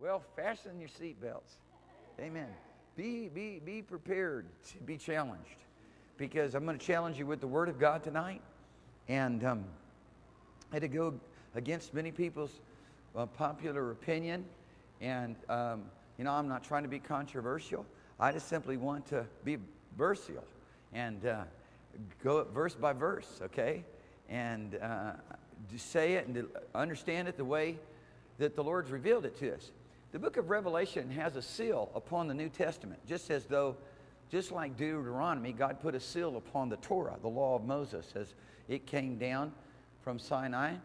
Well, fasten your seatbelts. Amen. Be, be, be prepared to be challenged because I'm going to challenge you with the Word of God tonight. And um, I had to go against many people's uh, popular opinion. And, um, you know, I'm not trying to be controversial. I just simply want to be versial and uh, go verse by verse, okay? And uh, say it and understand it the way that the Lord's revealed it to us. The book of Revelation has a seal upon the New Testament, just as though, just like Deuteronomy, God put a seal upon the Torah, the law of Moses, as it came down from Sinai.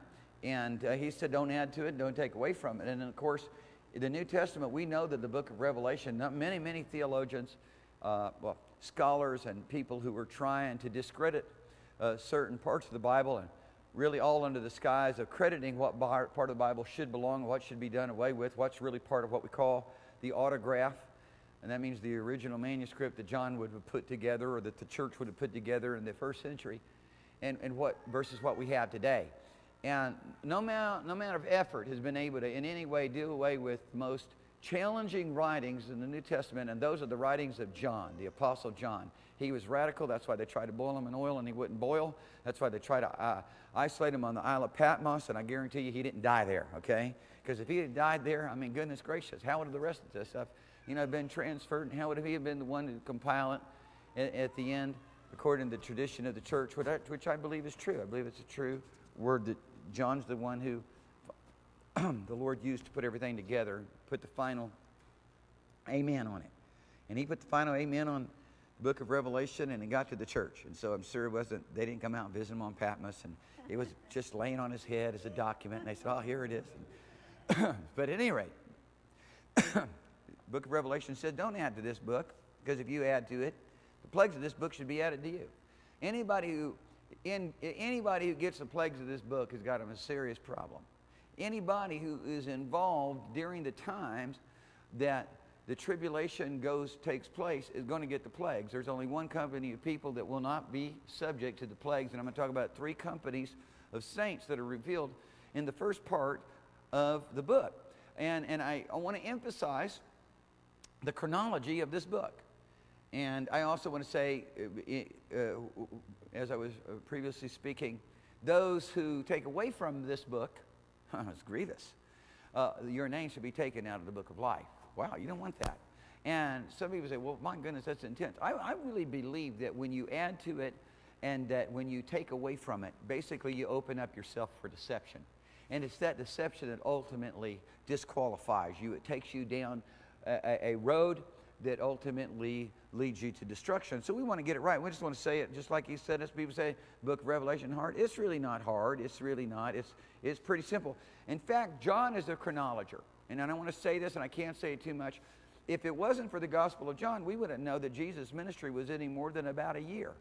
And uh, he said, don't add to it, don't take away from it. And of course, the New Testament, we know that the book of Revelation, many, many theologians, uh, well, scholars, and people who were trying to discredit uh, certain parts of the Bible and really all under the skies of crediting what part of the Bible should belong, what should be done away with, what's really part of what we call the autograph. And that means the original manuscript that John would have put together or that the church would have put together in the first century and, and what versus what we have today. And no amount, no amount of effort has been able to in any way do away with most challenging writings in the New Testament, and those are the writings of John, the Apostle John. He was radical. That's why they tried to boil him in oil and he wouldn't boil. That's why they tried to uh, isolate him on the Isle of Patmos, and I guarantee you he didn't die there, okay? Because if he had died there, I mean, goodness gracious, how would the rest of this stuff, you know, been transferred, and how would he have been the one to compile it at, at the end, according to the tradition of the church, which I, which I believe is true. I believe it's a true word that John's the one who the Lord used to put everything together, put the final amen on it. And he put the final amen on book of Revelation and he got to the church. And so I'm sure it wasn't, they didn't come out and visit him on Patmos. And it was just laying on his head as a document. And they said, oh, here it is. but at any rate, book of Revelation said, don't add to this book because if you add to it, the plagues of this book should be added to you. Anybody who, in, anybody who gets the plagues of this book has got a serious problem anybody who is involved during the times that the tribulation goes takes place is going to get the plagues. There's only one company of people that will not be subject to the plagues, and I'm going to talk about three companies of saints that are revealed in the first part of the book. And, and I, I want to emphasize the chronology of this book. And I also want to say, uh, as I was uh, previously speaking, those who take away from this book it's grievous. Uh, your name should be taken out of the book of life. Wow, you don't want that. And some people say, well, my goodness, that's intense. I, I really believe that when you add to it and that when you take away from it, basically you open up yourself for deception. And it's that deception that ultimately disqualifies you. It takes you down a, a road that ultimately leads you to destruction. So we want to get it right. We just want to say it just like he said. As people say, book of Revelation hard. It's really not hard. It's really not. It's, it's pretty simple. In fact, John is a chronologer. And I don't want to say this, and I can't say it too much. If it wasn't for the Gospel of John, we wouldn't know that Jesus' ministry was any more than about a year.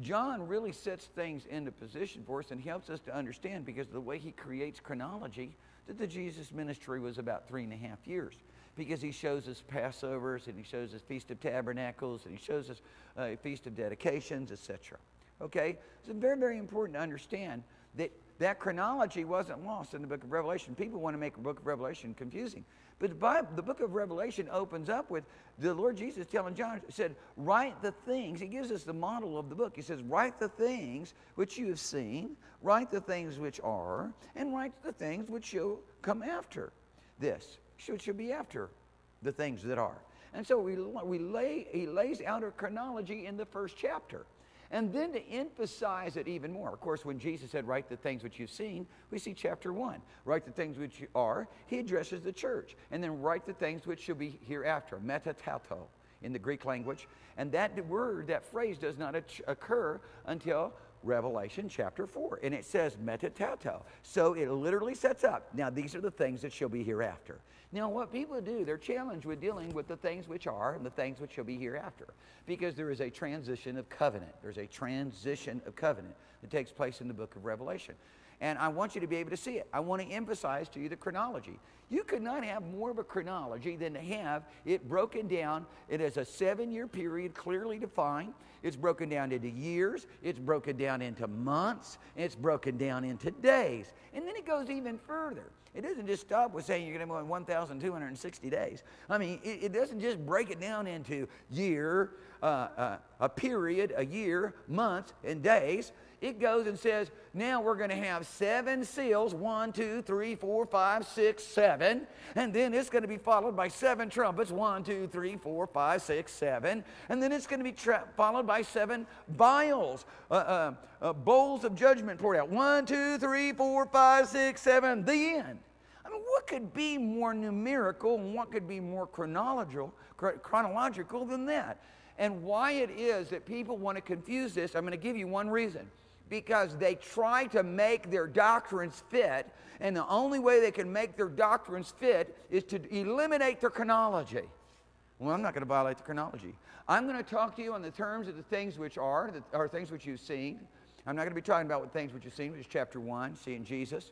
John really sets things into position for us and helps us to understand because of the way he creates chronology that the Jesus ministry was about three and a half years because he shows us Passovers and he shows us Feast of Tabernacles and he shows us uh, Feast of Dedications, etc. Okay? It's very, very important to understand that that chronology wasn't lost in the book of Revelation. People want to make the book of Revelation confusing. But the, Bible, the book of Revelation opens up with the Lord Jesus telling John, said, Write the things. He gives us the model of the book. He says, Write the things which you have seen, write the things which are, and write the things which shall come after this should, should be after the things that are. And so we, we lay, he lays out a chronology in the first chapter. And then to emphasize it even more, of course, when Jesus said, Write the things which you've seen, we see chapter 1. Write the things which you are, he addresses the church. And then write the things which shall be hereafter, metatauto in the Greek language. And that word, that phrase, does not occur until Revelation chapter 4. And it says metatauto. So it literally sets up. Now, these are the things that shall be hereafter. Now, what people do, they're challenged with dealing with the things which are and the things which shall be hereafter. Because there is a transition of covenant. There's a transition of covenant that takes place in the book of Revelation. And I want you to be able to see it. I want to emphasize to you the chronology. You could not have more of a chronology than to have it broken down. It is a seven year period clearly defined. It's broken down into years, it's broken down into months, it's broken down into days. And then it goes even further. It doesn't just stop with saying you're going to go in 1,260 days. I mean, it, it, doesn't just break it down into year, uh, uh, a period, a year, months, and days it goes and says, now we're going to have seven seals one, two, three, four, five, six, seven. And then it's going to be followed by seven trumpets one, two, three, four, five, six, seven. And then it's going to be followed by seven vials, uh, uh, uh, bowls of judgment poured out. One, two, three, four, five, six, seven, the end. I mean, what could be more numerical and what could be more chronological, chronological than that? And why it is that people want to confuse this, I'm going to give you one reason because they try to make their doctrines fit, and the only way they can make their doctrines fit is to eliminate their chronology. Well, I'm not going to violate the chronology. I'm going to talk to you on the terms of the things which are, the, or things which you've seen. I'm not going to be talking about what things which you've seen, which is chapter 1, seeing Jesus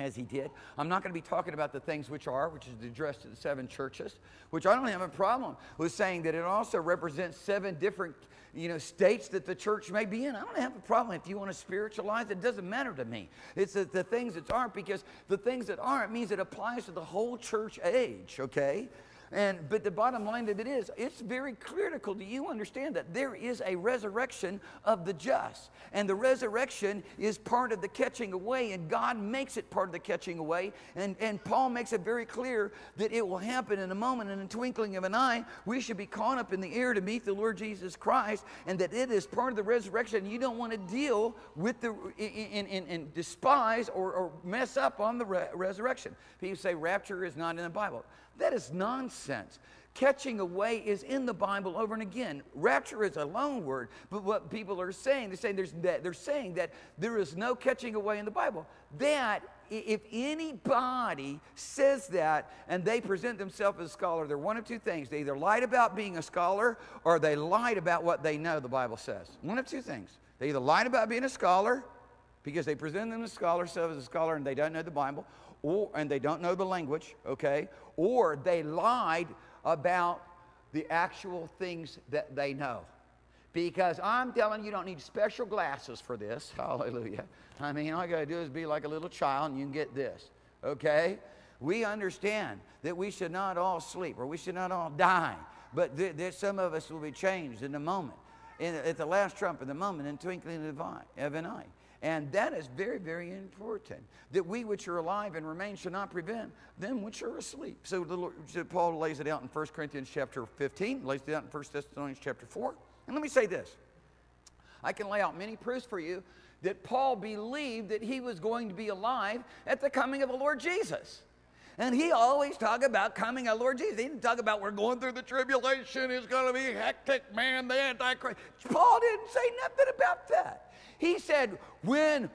as he did. I'm not going to be talking about the things which are, which is addressed to the seven churches, which I don't have a problem with saying that it also represents seven different you know, states that the church may be in. I don't have a problem if you want to spiritualize it. It doesn't matter to me. It's the, the things that aren't because the things that aren't means it applies to the whole church age, okay? And, but the bottom line of it is, it's very critical Do you understand that there is a resurrection of the just. And the resurrection is part of the catching away, and God makes it part of the catching away. And, and Paul makes it very clear that it will happen in a moment, in a twinkling of an eye. We should be caught up in the air to meet the Lord Jesus Christ, and that it is part of the resurrection. You don't want to deal with the, and, and, and despise or, or mess up on the re- resurrection. People say rapture is not in the Bible. That is nonsense. Catching away is in the Bible over and again. Rapture is a loan word, but what people are saying, they're saying there's that, they're saying that there is no catching away in the Bible. That if anybody says that and they present themselves as a scholar, they're one of two things. They either lied about being a scholar or they lied about what they know the Bible says. One of two things. They either lied about being a scholar because they present themselves as a scholar and they don't know the Bible, or, and they don't know the language, okay? Or they lied about the actual things that they know. Because I'm telling you, you don't need special glasses for this. Hallelujah. I mean, all you got to do is be like a little child and you can get this, okay? We understand that we should not all sleep or we should not all die, but th- some of us will be changed in a moment. In, at the last trump, in the moment, in twinkling of an eye. And that is very, very important. That we which are alive and remain shall not prevent them which are asleep. So, Paul lays it out in 1 Corinthians chapter 15, lays it out in 1 Thessalonians chapter 4. And let me say this. I can lay out many proofs for you that Paul believed that he was going to be alive at the coming of the Lord Jesus. And he always talked about coming of Lord Jesus. He didn't talk about we're going through the tribulation, it's going to be hectic, man, the Antichrist. Paul didn't say nothing about that. He said, when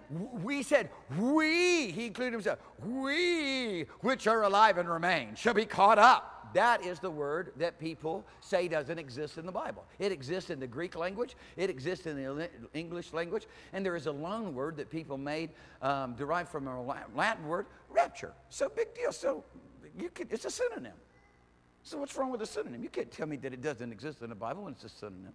we said, we, he included himself, we which are alive and remain shall be caught up. That is the word that people say doesn't exist in the Bible. It exists in the Greek language, it exists in the English language, and there is a loan word that people made um, derived from a Latin word, rapture. So big deal. So you could, it's a synonym. So what's wrong with a synonym? You can't tell me that it doesn't exist in the Bible when it's a synonym.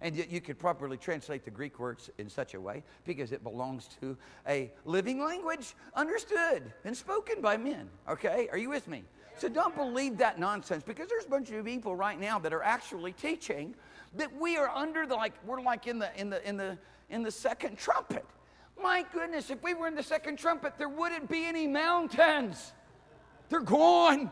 And yet you could properly translate the Greek words in such a way because it belongs to a living language understood and spoken by men. Okay? Are you with me? So don't believe that nonsense because there's a bunch of people right now that are actually teaching that we are under the like we're like in the in the in the in the second trumpet. My goodness, if we were in the second trumpet, there wouldn't be any mountains. They're gone.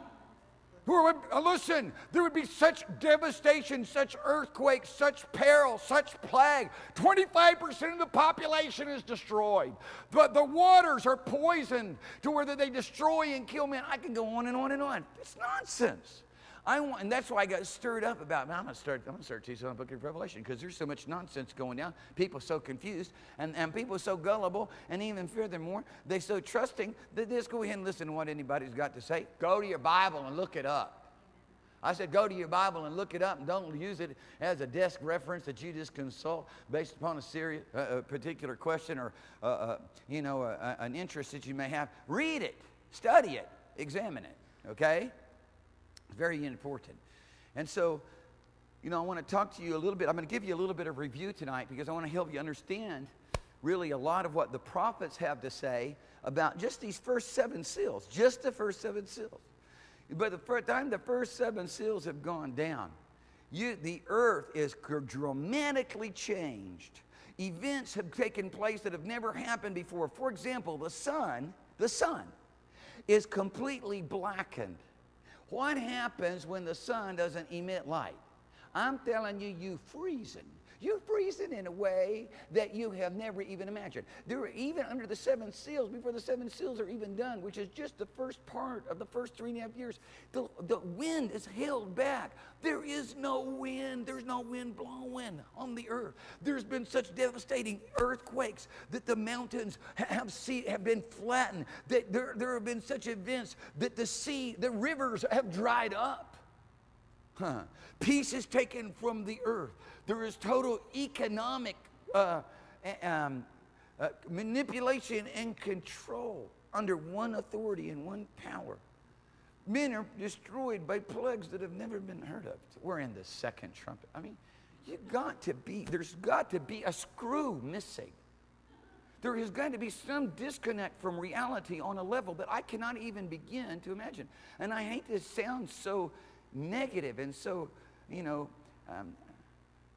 Would, uh, listen, there would be such devastation, such earthquakes, such peril, such plague. 25% of the population is destroyed. But the waters are poisoned to where they destroy and kill men. I can go on and on and on. It's nonsense. I want, and that's why I got stirred up about. I'm gonna start. I'm gonna start teaching on the Book of Revelation because there's so much nonsense going down. People so confused, and, and people so gullible, and even furthermore, they so trusting that just go ahead and listen to what anybody's got to say. Go to your Bible and look it up. I said, go to your Bible and look it up and don't use it as a desk reference that you just consult based upon a, serious, a particular question or, uh, uh, you know, an interest that you may have. Read it, study it, examine it, okay? Very important. And so, you know, I want to talk to you a little bit. I'm going to give you a little bit of review tonight because I want to help you understand really a lot of what the prophets have to say about just these first seven seals, just the first seven seals. By the time the first seven seals have gone down, you, the earth is dramatically changed. Events have taken place that have never happened before. For example, the sun, the sun is completely blackened. What happens when the sun doesn't emit light? I'm telling you, you freezing. You're freezing in a way that you have never even imagined. There are even under the seven seals, before the seven seals are even done, which is just the first part of the first three and a half years, the, the wind is held back. There is no wind. There's no wind blowing on the earth. There's been such devastating earthquakes that the mountains have, sea, have been flattened, that there, there have been such events that the sea, the rivers have dried up. Huh. Peace is taken from the earth. There is total economic uh, um, uh, manipulation and control under one authority and one power. Men are destroyed by plagues that have never been heard of. We're in the second trumpet. I mean, you got to be, there's got to be a screw missing. There is going to be some disconnect from reality on a level that I cannot even begin to imagine. And I hate to sound so negative and so, you know, um,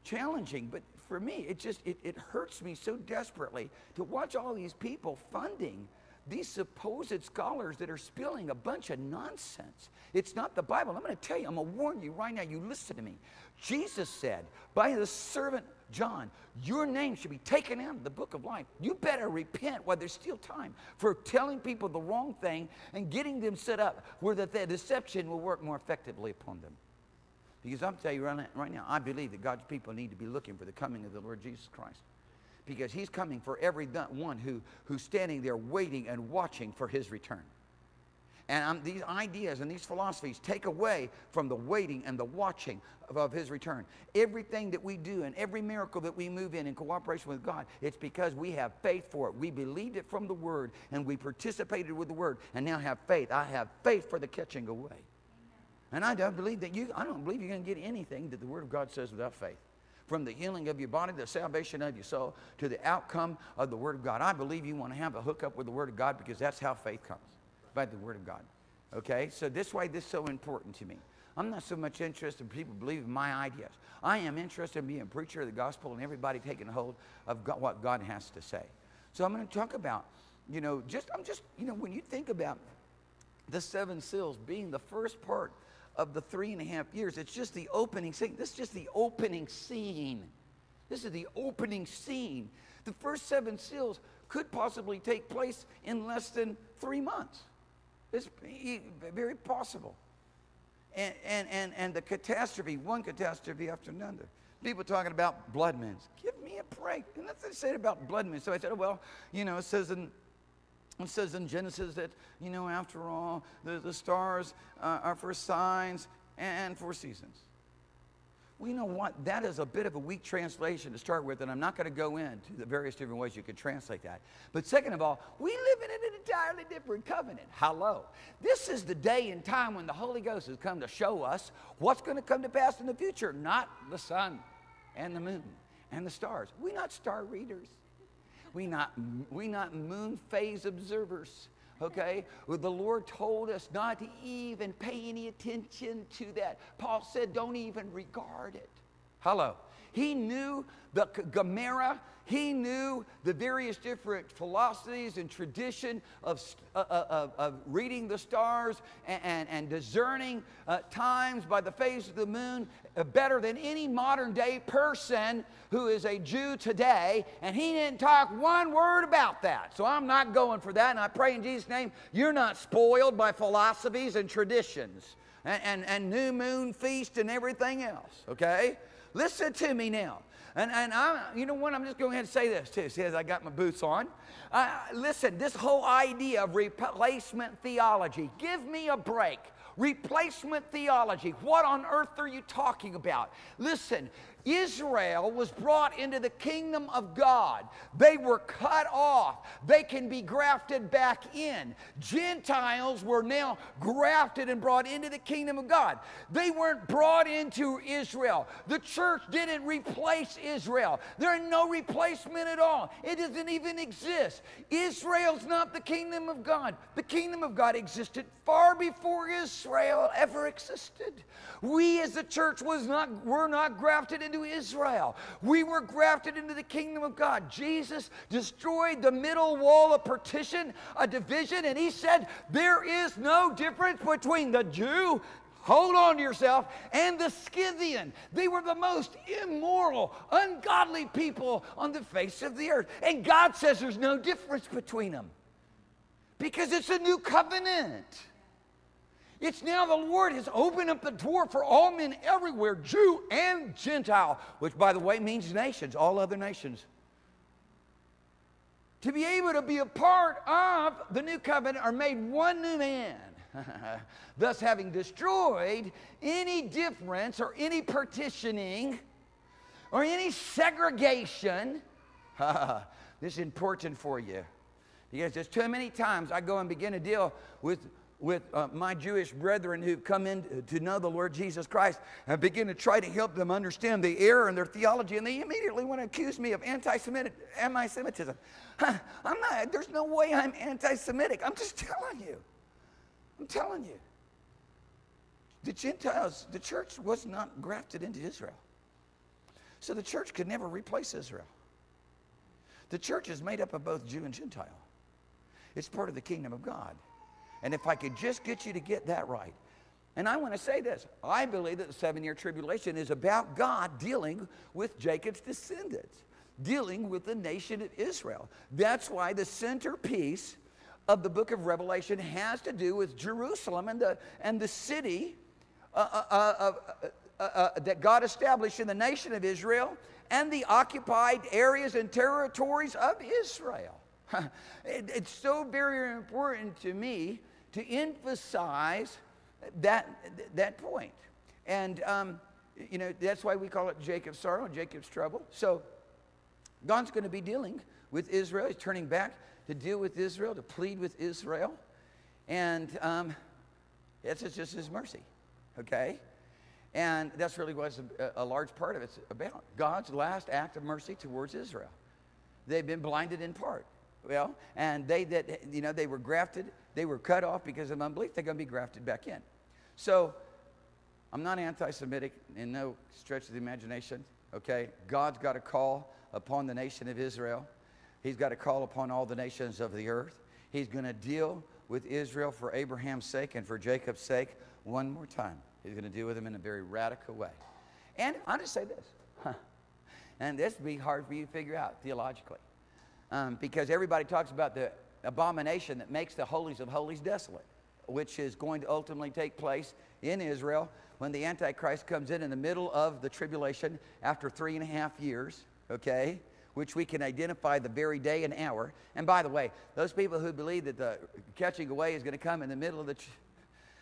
challenging, but for me, it just it, it hurts me so desperately to watch all these people funding these supposed scholars that are spilling a bunch of nonsense. It's not the Bible. I'm going to tell you, I'm going to warn you right now. You listen to me. Jesus said, by the servant John, your name should be taken out of the book of life. You better repent while there's still time for telling people the wrong thing and getting them set up where the, the deception will work more effectively upon them. Because I'm telling you right now, I believe that God's people need to be looking for the coming of the Lord Jesus Christ. Because he's coming for every one who, who's standing there waiting and watching for his return. And um, these ideas and these philosophies take away from the waiting and the watching of, of, His return. Everything that we do and every miracle that we move in in cooperation with God, it's because we have faith for it. We believed it from the Word and we participated with the Word and now have faith. I have faith for the catching away. And I don't believe that you, I don't believe you're going to get anything that the Word of God says without faith. From the healing of your body, the salvation of your soul, to the outcome of the Word of God. I believe you want to have a hookup with the Word of God because that's how faith comes by the Word of God. Okay? So this way, this is so important to me. I'm not so much interested in people believing my ideas. I am interested in being a preacher of the gospel and everybody taking hold of God, what God has to say. So I'm going to talk about, you know, just, I'm just, you know, when you think about the seven seals being the first part of the three and a half years. It's just the opening scene. This is just the opening scene. This is the opening scene. The first seven seals could possibly take place in less than three months. It's very possible. And, and, and, and the catastrophe, one catastrophe after another. People talking about blood moons. Give me a break. And that's what they said about blood moons. So I said, oh, well, you know, it says in it says in Genesis that, you know, after all, the, the stars uh, are for signs and for seasons. Well, you know what? That is a bit of a weak translation to start with, and I'm not going to go into the various different ways you could translate that. But second of all, we live in an entirely different covenant. Hello. This is the day and time when the Holy Ghost has come to show us what's going to come to pass in the future, not the sun and the moon and the stars. We're not star readers. We not, we not moon phase observers. Okay? The Lord told us not to even pay any attention to that. Paul said, don't even regard it. Hello. He knew the Gemara. He knew the various different philosophies and tradition of, uh, uh, of, of reading the stars and, and, and discerning uh, times by the phase of the moon uh, better than any modern day person who is a Jew today. And he didn't talk one word about that. So I'm not going for that. And I pray in Jesus' name, you're not spoiled by philosophies and traditions and, and, and new moon feast and everything else, okay? Listen to me now. And, and I, you know what? I'm just going ahead and say this too. See, as I got my boots on. Uh, listen, this whole idea of replacement theology, give me a break. Replacement theology. What on earth are you talking about? Listen, Israel was brought into the kingdom of God. They were cut off. They can be grafted back in. Gentiles were now grafted and brought into the kingdom of God. They weren't brought into Israel. The church didn't replace Israel. There is no replacement at all. It doesn't even exist. Israel's not the kingdom of God. The kingdom of God existed far before Israel ever existed. We as a church was not were not grafted into Israel. We were grafted into the kingdom of God. Jesus destroyed the middle wall of partition, a division, and he said, There is no difference between the Jew hold on to yourself, and the Scythian. They were the most immoral, ungodly people on the face of the earth. And God says there's no difference between them because it's a new covenant. It's now the Lord has opened up the door for all men everywhere, Jew and Gentile, which, by the way, means nations, all other nations. To be able to be a part of the new covenant are made one new man, thus having destroyed any difference or any partitioning or any segregation. this is important for you because there's too many times I go and begin to deal with with uh, my Jewish brethren who've come in to know the Lord Jesus Christ and begin to try to help them understand the error in their theology, and they immediately want to accuse me of anti-Semitism. I'm not. There's no way I'm anti-Semitic. I'm just telling you. I'm telling you. The Gentiles, the church was not grafted into Israel, so the church could never replace Israel. The church is made up of both Jew and Gentile. It's part of the kingdom of God. And if I could just get you to get that right. And I want to say this I believe that the seven year tribulation is about God dealing with Jacob's descendants, dealing with the nation of Israel. That's why the centerpiece of the book of Revelation has to do with Jerusalem and the, and the city uh, uh, uh, uh, uh that God established in the nation of Israel and the occupied areas and territories of Israel. it, it's so very important to me to emphasize that, that point. And, um, you know, that's why we call it Jacob's sorrow and Jacob's trouble. So God's going to be dealing with Israel. He's turning back to deal with Israel, to plead with Israel. And um, it's just his mercy, okay? And that's really what a, a large part of it's about. God's last act of mercy towards Israel. They've been blinded in part. Well, and they that, you know, they were grafted, they were cut off because of unbelief, they're going to be grafted back in. So, I'm not anti Semitic in no stretch of the imagination, okay? God's got a call upon the nation of Israel, He's got a call upon all the nations of the earth. He's going to deal with Israel for Abraham's sake and for Jacob's sake one more time. He's going to deal with them in a very radical way. And I'll just say this, huh, and this would be hard for you to figure out theologically um, because everybody talks about the abomination that makes the holies of holies desolate, which is going to ultimately take place in Israel when the Antichrist comes in in the middle of the tribulation after three and a half years, okay? Which we can identify the very day and hour. And by the way, those people who believe that the catching away is going to come in the middle of the,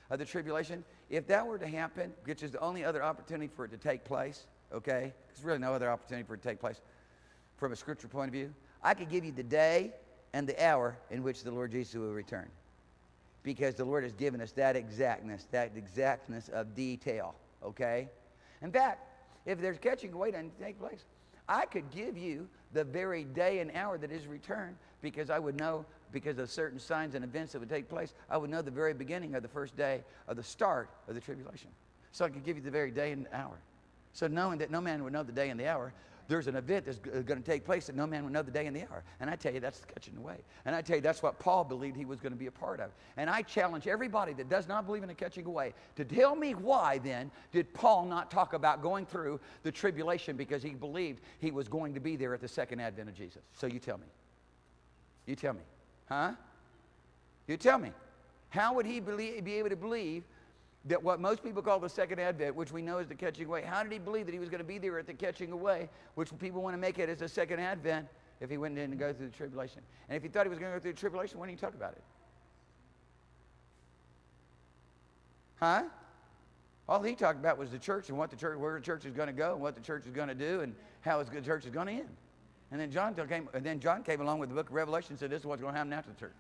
of the tribulation, if that were to happen, which is the only other opportunity for it to take place, okay? There's really no other opportunity for it to take place from a scripture point of view. I could give you the day and the hour in which the Lord Jesus will return. Because the Lord has given us that exactness, that exactness of detail, okay? In fact, if there's catching away to take place, I could give you the very day and hour that is returned because I would know, because of certain signs and events that would take place, I would know the very beginning of the first day of the start of the tribulation. So I could give you the very day and hour. So knowing that no man would know the day and the hour, there's an event that's going to take place that no man will know the day and the hour. And I tell you, that's catching away. And I tell you, that's what Paul believed he was going to be a part of. And I challenge everybody that does not believe in a catching away to tell me why then did Paul not talk about going through the tribulation because he believed he was going to be there at the second advent of Jesus. So you tell me. You tell me. Huh? You tell me. How would he be able to believe that what most people call the second advent, which we know is the catching away, how did he believe that he was going to be there at the catching away, which people want to make it as a second advent if he went in and go through the tribulation? And if he thought he was going to go through the tribulation, why didn't he talk about it? Huh? All he talked about was the church and what the church, where the church is going to go and what the church is going to do and how the church is going to end. And then John came, and then John came along with the book of Revelation and said, this is what's going to happen after the church.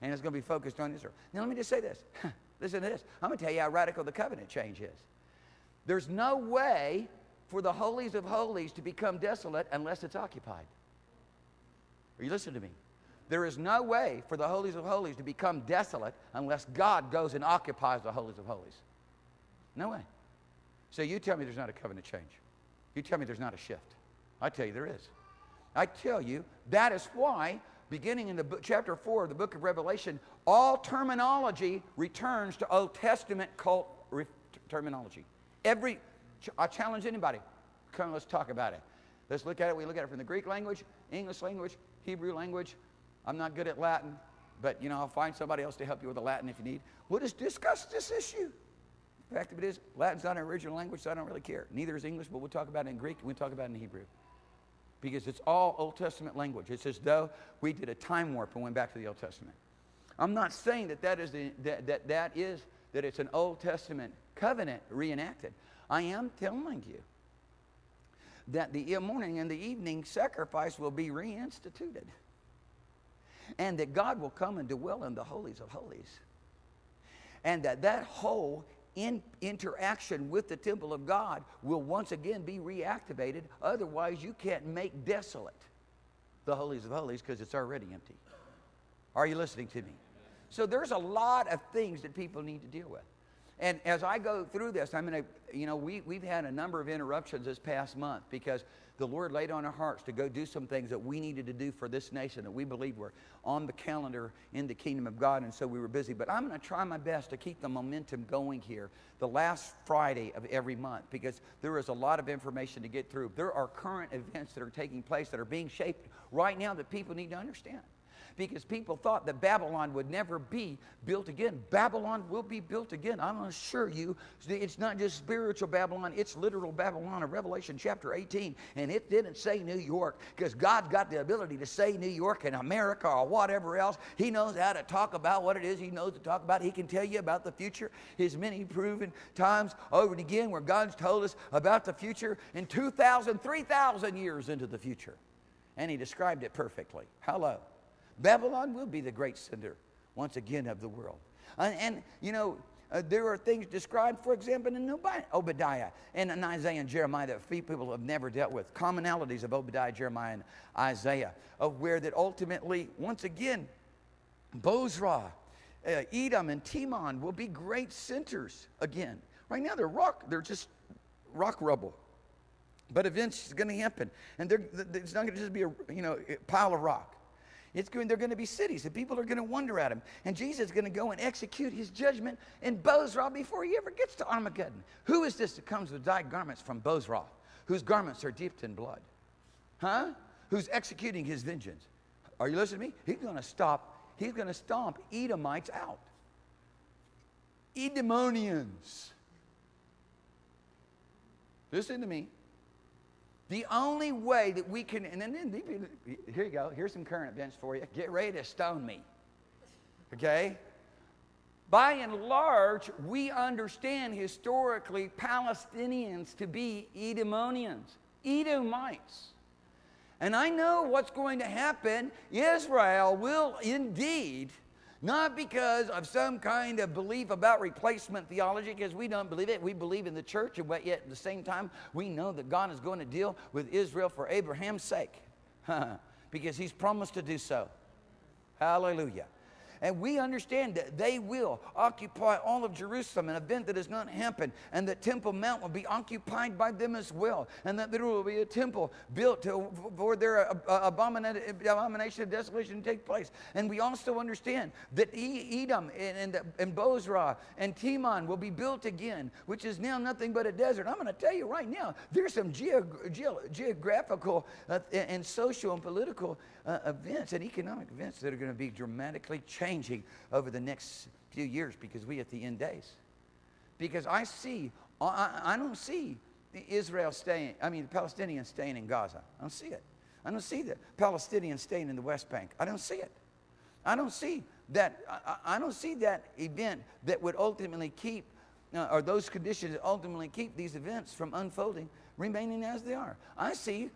And it's going to be focused on Israel. Now let me just say this. Listen to this. I'm going to tell you how radical the covenant change is. There's no way for the holies of holies to become desolate unless it's occupied. Are you listening to me? There is no way for the holies of holies to become desolate unless God goes and occupies the holies of holies. No way. So you tell me there's not a covenant change. You tell me there's not a shift. I tell you there is. I tell you that is why, beginning in the book, chapter 4 of the book of Revelation, all terminology returns to Old Testament cult terminology. Every, I challenge anybody, come let's talk about it. Let's look at it. We look at it from the Greek language, English language, Hebrew language. I'm not good at Latin, but you know, I'll find somebody else to help you with the Latin if you need. We'll just discuss this issue. The fact of it is, Latin's not our original language, so I don't really care. Neither is English, but we'll talk about it in Greek and we'll talk about it in Hebrew. Because it's all Old Testament language. It's as though we did a time warp and went back to the Old Testament. I'm not saying that that is, the, that, that, that is that it's an Old Testament covenant reenacted. I am telling you that the morning and the evening sacrifice will be reinstituted. And that God will come and dwell in the holies of holies. And that that whole in interaction with the temple of God will once again be reactivated. Otherwise, you can't make desolate the holies of holies because it's already empty. Are you listening to me? So there's a lot of things that people need to deal with. And as I go through this, I'm going to, you know, we, we've had a number of interruptions this past month because the Lord laid on our hearts to go do some things that we needed to do for this nation that we believe were on the calendar in the kingdom of God, and so we were busy. But I'm going to try my best to keep the momentum going here the last Friday of every month because there is a lot of information to get through. There are current events that are taking place that are being shaped right now that people need to understand because people thought that Babylon would never be built again. Babylon will be built again. I'm assure you, it's not just spiritual Babylon, it's literal Babylon of Revelation chapter 18. And it didn't say New York because God's got the ability to say New York and America or whatever else. He knows how to talk about what it is He knows to talk about. He can tell you about the future. His many proven times over and again where God's told us about the future in 2,000, 3,000 years into the future. And He described it perfectly. Hello. Babylon will be the great center once again of the world. And, and you know, uh, there are things described, for example, in Obadiah and in Isaiah and Jeremiah that few people have never dealt with. Commonalities of Obadiah, Jeremiah, and Isaiah, of where that ultimately, once again, Bozrah, uh, Edom, and Teman will be great centers again. Right now, they're rock, they're just rock rubble. But eventually, it's going to happen. And it's not going to just be a you know, pile of rock. It's going, they're going to be cities, and people are going to wonder at him. And Jesus is going to go and execute his judgment in Bozrah before he ever gets to Armageddon. Who is this that comes with dyed garments from Bozrah, whose garments are dipped in blood? Huh? Who's executing his vengeance? Are you listening to me? He's going to stop, he's going to stomp Edomites out. Edomonians. Listen to me. The only way that we can, and then here you go, here's some current events for you. Get ready to stone me. Okay? By and large, we understand historically Palestinians to be Edomonians, Edomites. And I know what's going to happen. Israel will indeed not because of some kind of belief about replacement theology, because we don't believe it. We believe in the church, but yet at the same time, we know that God is going to deal with Israel for Abraham's sake, because he's promised to do so. Hallelujah. And we understand that they will occupy all of Jerusalem, an event that has not happened, and that Temple Mount will be occupied by them as well, and that there will be a temple built to, for their abomination of desolation to take place. And we also understand that Edom and, and, and Bozrah and Teman will be built again, which is now nothing but a desert. I'm going to tell you right now, there's some geographical uh, and social and political uh, events and economic events that are going to be dramatically changing over the next few years because we at the end days. Because I see, I, I don't see Israel staying, I mean, the Palestinians staying in Gaza. I don't see it. I don't see the Palestinians staying in the West Bank. I don't see it. I don't see that I, I don't see that event that would ultimately keep, uh, or those conditions that ultimately keep these events from unfolding, remaining as they are. I see,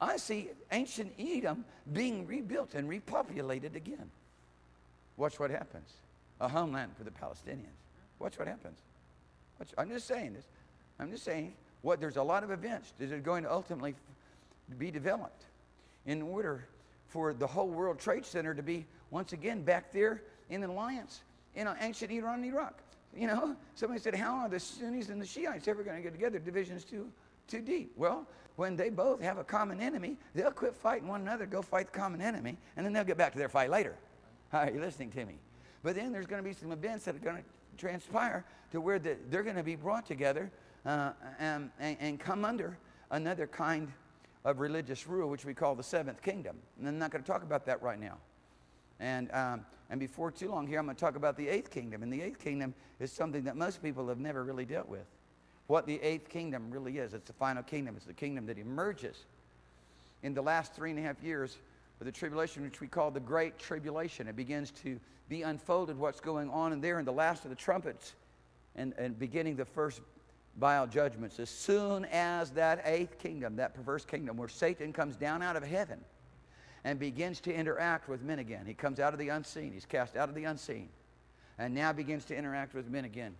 I see ancient Edom being rebuilt and repopulated again. Watch what happens. A homeland for the Palestinians. Watch what happens. Watch, I'm just saying this. I'm just saying what there's a lot of events that are going to ultimately be developed in order for the whole World Trade Center to be once again back there in an alliance in ancient Iran and Iraq. You know, somebody said, How are the Sunnis and the Shiites ever going to get together? Divisions too, too deep. Well, when they both have a common enemy, they'll quit fighting one another, go fight the common enemy, and then they'll get back to their fight later. Are you listening to me? But then there's going to be some events that are going to transpire to where the, they're going to be brought together uh, and, and, and come under another kind of religious rule, which we call the seventh kingdom. And I'm not going to talk about that right now. And, um, and before too long here, I'm going to talk about the eighth kingdom. And the eighth kingdom is something that most people have never really dealt with. What the eighth kingdom really is it's the final kingdom, it's the kingdom that emerges in the last three and a half years of the tribulation, which we call the Great Tribulation. It begins to be unfolded what's going on in there in the last of the trumpets and, and beginning the first vial judgments. As soon as that eighth kingdom, that perverse kingdom, where Satan comes down out of heaven and begins to interact with men again. He comes out of the unseen, he's cast out of the unseen, and now begins to interact with men again,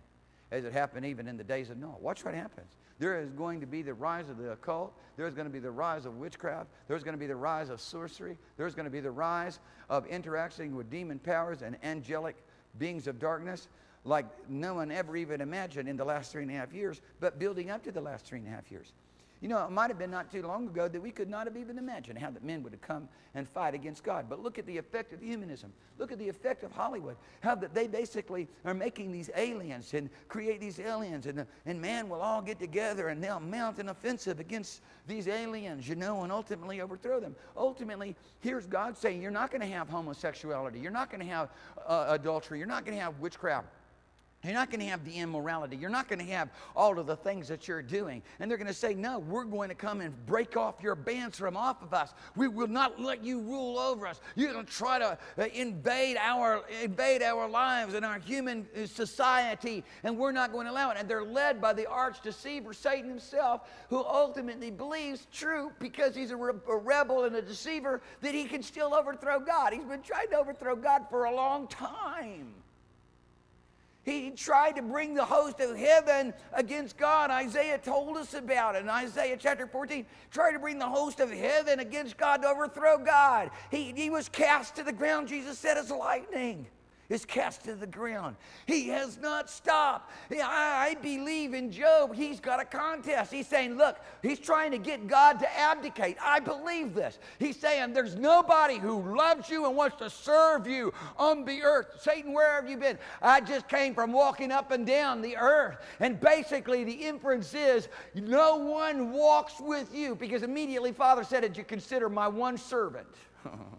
as it happened even in the days of Noah. Watch what happens. There is going to be the rise of the occult. There's going to be the rise of witchcraft. There's going to be the rise of sorcery. There's going to be the rise of interacting with demon powers and angelic beings of darkness like no one ever even imagined in the last three and a half years, but building up to the last three and a half years. You know, it might have been not too long ago that we could not have even imagined how that men would have come and fight against God. But look at the effect of humanism. Look at the effect of Hollywood. How that they basically are making these aliens and create these aliens, and, and man will all get together and they'll mount an offensive against these aliens, you know, and ultimately overthrow them. Ultimately, here's God saying, You're not going to have homosexuality. You're not going to have uh, adultery. You're not going to have witchcraft. You're not going to have the immorality. You're not going to have all of the things that you're doing. And they're going to say, No, we're going to come and break off your bands from off of us. We will not let you rule over us. You're going to try to uh, invade our, invade our lives and our human uh, society, and we're not going to allow it. And they're led by the arch deceiver, Satan himself, who ultimately believes true because he's a, re- a rebel and a deceiver that he can still overthrow God. He's been trying to overthrow God for a long time. He tried to bring the host of heaven against God. Isaiah told us about it in Isaiah chapter 14. Tried to bring the host of heaven against God to overthrow God. He, he was cast to the ground, Jesus said, as lightning is cast to the ground. He has not stopped. I, believe in Job. He's got a contest. He's saying, Look, he's trying to get God to abdicate. I believe this. He's saying, There's nobody who loves you and wants to serve you on the earth. Satan, where have you been? I just came from walking up and down the earth. And basically, the inference is, No one walks with you because immediately Father said, Did you consider my one servant?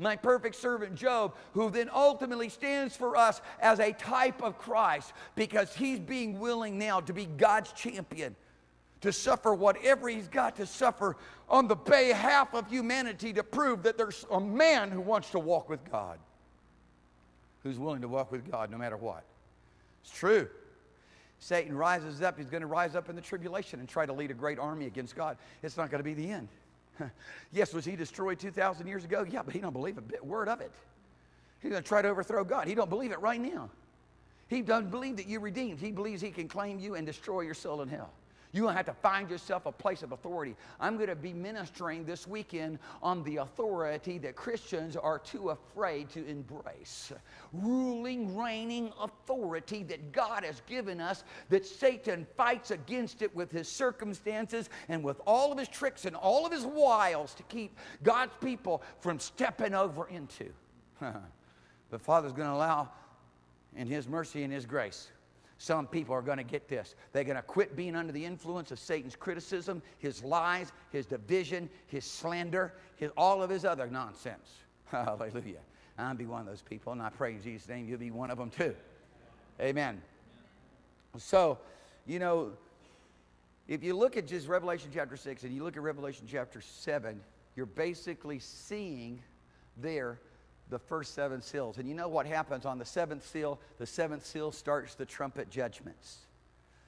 my perfect servant Job, who then ultimately stands for us as a type of Christ because he's being willing now to be God's champion, to suffer whatever he's got to suffer on the behalf of humanity to prove that there's a man who wants to walk with God, who's willing to walk with God no matter what. It's true. Satan rises up, he's going to rise up in the tribulation and try to lead a great army against God. It's not going to be the end. yes, was he destroyed 2,000 years ago? Yeah, but he don't believe a bit word of it. He's going to try to overthrow God. He don't believe it right now. He doesn't believe that you're redeemed. He believes he can claim you and destroy your soul in hell. You're going to have to find yourself a place of authority. I'm going to be ministering this weekend on the authority that Christians are too afraid to embrace. Ruling, reigning authority that God has given us, that Satan fights against it with his circumstances and with all of his tricks and all of his wiles to keep God's people from stepping over into. but Father's going to allow, in his mercy and his grace, some people are going to get this. They're going to quit being under the influence of Satan's criticism, his lies, his division, his slander, his, all of his other nonsense. Hallelujah. I'll be one of those people, and I pray in Jesus' name you'll be one of them too. Amen. So, you know, if you look at just Revelation chapter 6 and you look at Revelation chapter 7, you're basically seeing there the first seven seals. And you know what happens on the seventh seal? The seventh seal starts the trumpet judgments.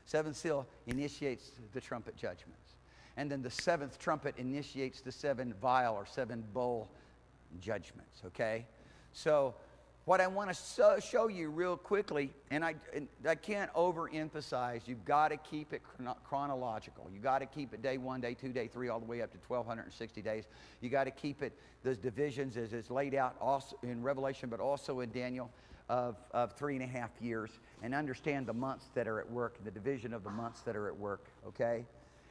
Seventh seal initiates the trumpet judgments. And then the seventh trumpet initiates the seven vial or seven bowl judgments, okay? So what I want to so uh, show you real quickly, and I, and I can't overemphasize, you've got to keep it chronological. You've got to keep it day one, day two, day three, all the way up to 1,260 days. You've got to keep it, those divisions as it's laid out also in Revelation, but also in Daniel, of, of three and a half years, and understand the months that are at work, the division of the months that are at work, okay?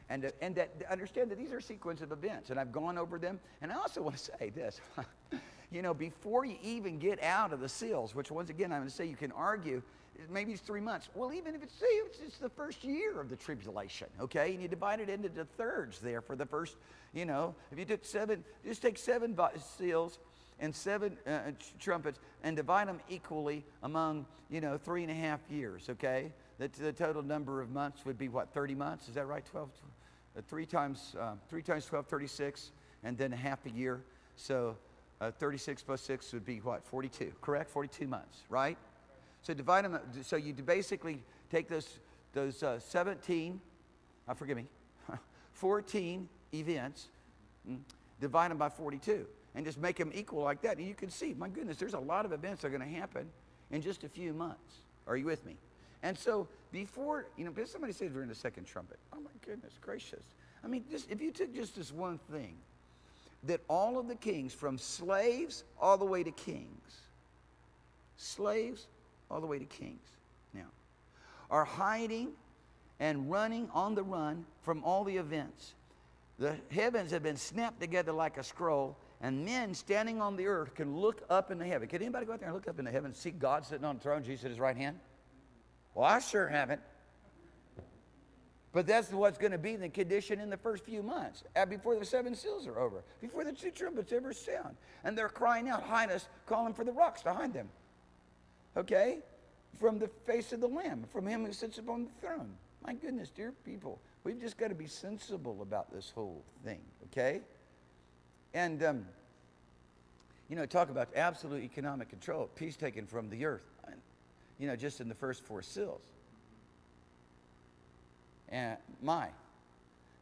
And, uh, and that, understand that these are sequence of events, and I've gone over them. And I also want to say this. you know, before you even get out of the seals, which once again, I'm going to say you can argue, maybe it's three months. Well, even if it's, it's, the first year of the tribulation, okay? And you divide it into the thirds there for the first, you know, if you took seven, just take seven seals and seven uh, trumpets and divide them equally among, you know, three and a half years, okay? The, the total number of months would be what, 30 months? Is that right? 12, uh, three times, uh, three times 12, 36, and then half a year. So uh, 36 plus 6 would be what? 42, correct? 42 months, right? So divide them, so you basically take those, those uh, 17, uh, forgive me, 14 events, mm, divide them by 42, and just make them equal like that. And you can see, my goodness, there's a lot of events that are going to happen in just a few months. Are you with me? And so before, you know, somebody said we're in the second trumpet. Oh my goodness gracious. I mean, just, if you took just this one thing, that all of the kings, from slaves all the way to kings, slaves all the way to kings now, are hiding and running on the run from all the events. The heavens have been snapped together like a scroll, and men standing on the earth can look up into heaven. Can anybody go out there and look up in the heaven and see God sitting on the throne, Jesus at his right hand? Well, I sure haven't. But that's what's going to be the condition in the first few months, before the seven seals are over, before the two trumpets ever sound. And they're crying out, hide us, calling for the rocks to hide them. Okay? From the face of the Lamb, from him who sits upon the throne. My goodness, dear people, we've just got to be sensible about this whole thing, okay? And, um, you know, talk about absolute economic control, peace taken from the earth, you know, just in the first four seals. And my,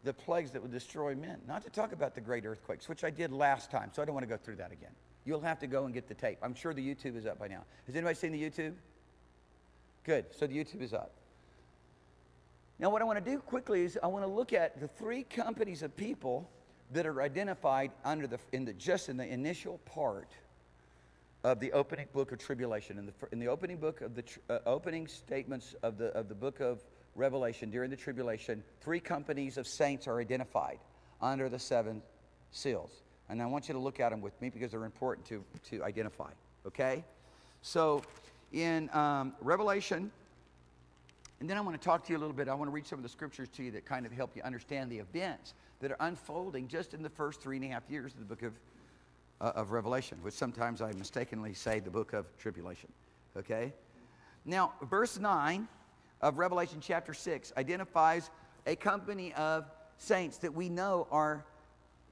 the plagues that would destroy men. Not to talk about the great earthquakes, which I did last time, so I don't want to go through that again. You'll have to go and get the tape. I'm sure the YouTube is up by now. Has anybody seen the YouTube? Good. So the YouTube is up. Now, what I want to do quickly is I want to look at the three companies of people that are identified under the, in the, just in the initial part of the opening book of tribulation. In the, in the opening book of the uh, opening statements of the, of the book of Revelation, during the tribulation, three companies of saints are identified under the seven seals. And I want you to look at them with me because they're important to, to identify. Okay? So in um, Revelation, and then I want to talk to you a little bit. I want to read some of the scriptures to you that kind of help you understand the events that are unfolding just in the first three and a half years of the book of, uh, of Revelation, which sometimes I mistakenly say the book of tribulation. Okay? Now, verse 9 of Revelation chapter 6 identifies a company of saints that we know are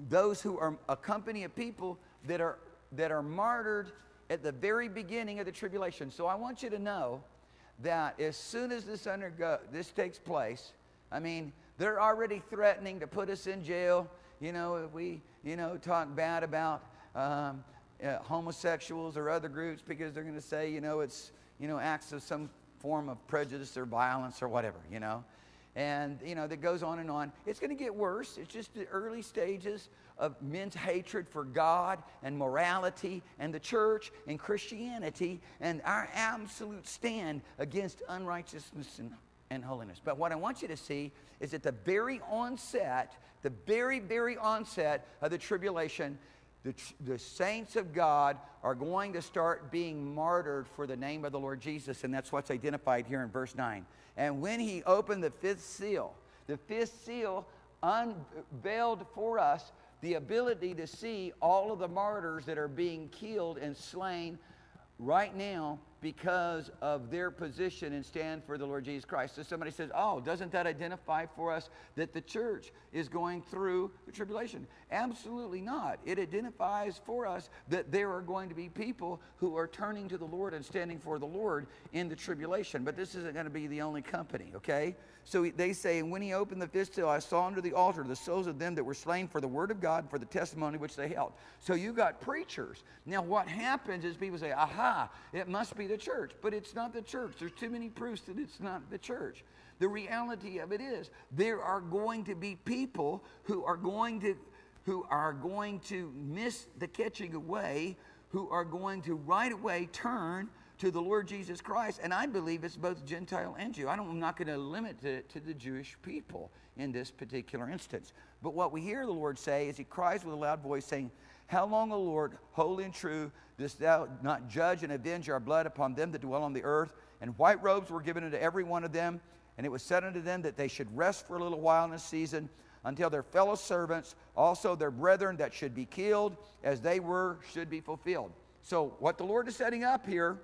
those who are a company of people that are, that are martyred at the very beginning of the tribulation. So I want you to know that as soon as this undergo this takes place, I mean, they're already threatening to put us in jail. You know, if we, you know, talk bad about um, uh, homosexuals or other groups because they're going to say, you know, it's, you know, acts of some form of prejudice or violence or whatever, you know. And, you know, that goes on and on. It's going to get worse. It's just the early stages of men's hatred for God and morality and the church and Christianity and our absolute stand against unrighteousness and, and holiness. But what I want you to see is at the very onset, the very, very onset of the tribulation, the, the saints of God are going to start being martyred for the name of the Lord Jesus, and that's what's identified here in verse 9. And when he opened the fifth seal, the fifth seal unveiled for us the ability to see all of the martyrs that are being killed and slain right now because of their position and stand for the Lord Jesus Christ. So somebody says, Oh, doesn't that identify for us that the church is going through the tribulation? Absolutely not. It identifies for us that there are going to be people who are turning to the Lord and standing for the Lord in the tribulation. But this isn't going to be the only company, okay? So they say, And when he opened the fifth seal, I saw under the altar the souls of them that were slain for the word of God, for the testimony which they held. So you got preachers. Now, what happens is people say, Aha, it must be the church. But it's not the church. There's too many proofs that it's not the church. The reality of it is, there are going to be people who are going to who are going to miss the catching away, who are going to right away turn to the Lord Jesus Christ. And I believe it's both Gentile and Jew. I I'm not going to limit it to the Jewish people in this particular instance. But what we hear the Lord say is He cries with a loud voice, saying, How long, O Lord, holy and true, dost thou not judge and avenge our blood upon them that dwell on the earth? And white robes were given unto every one of them. And it was said unto them that they should rest for a little while in the season until their fellow servants, also their brethren that should be killed as they were, should be fulfilled. So, what the Lord is setting up here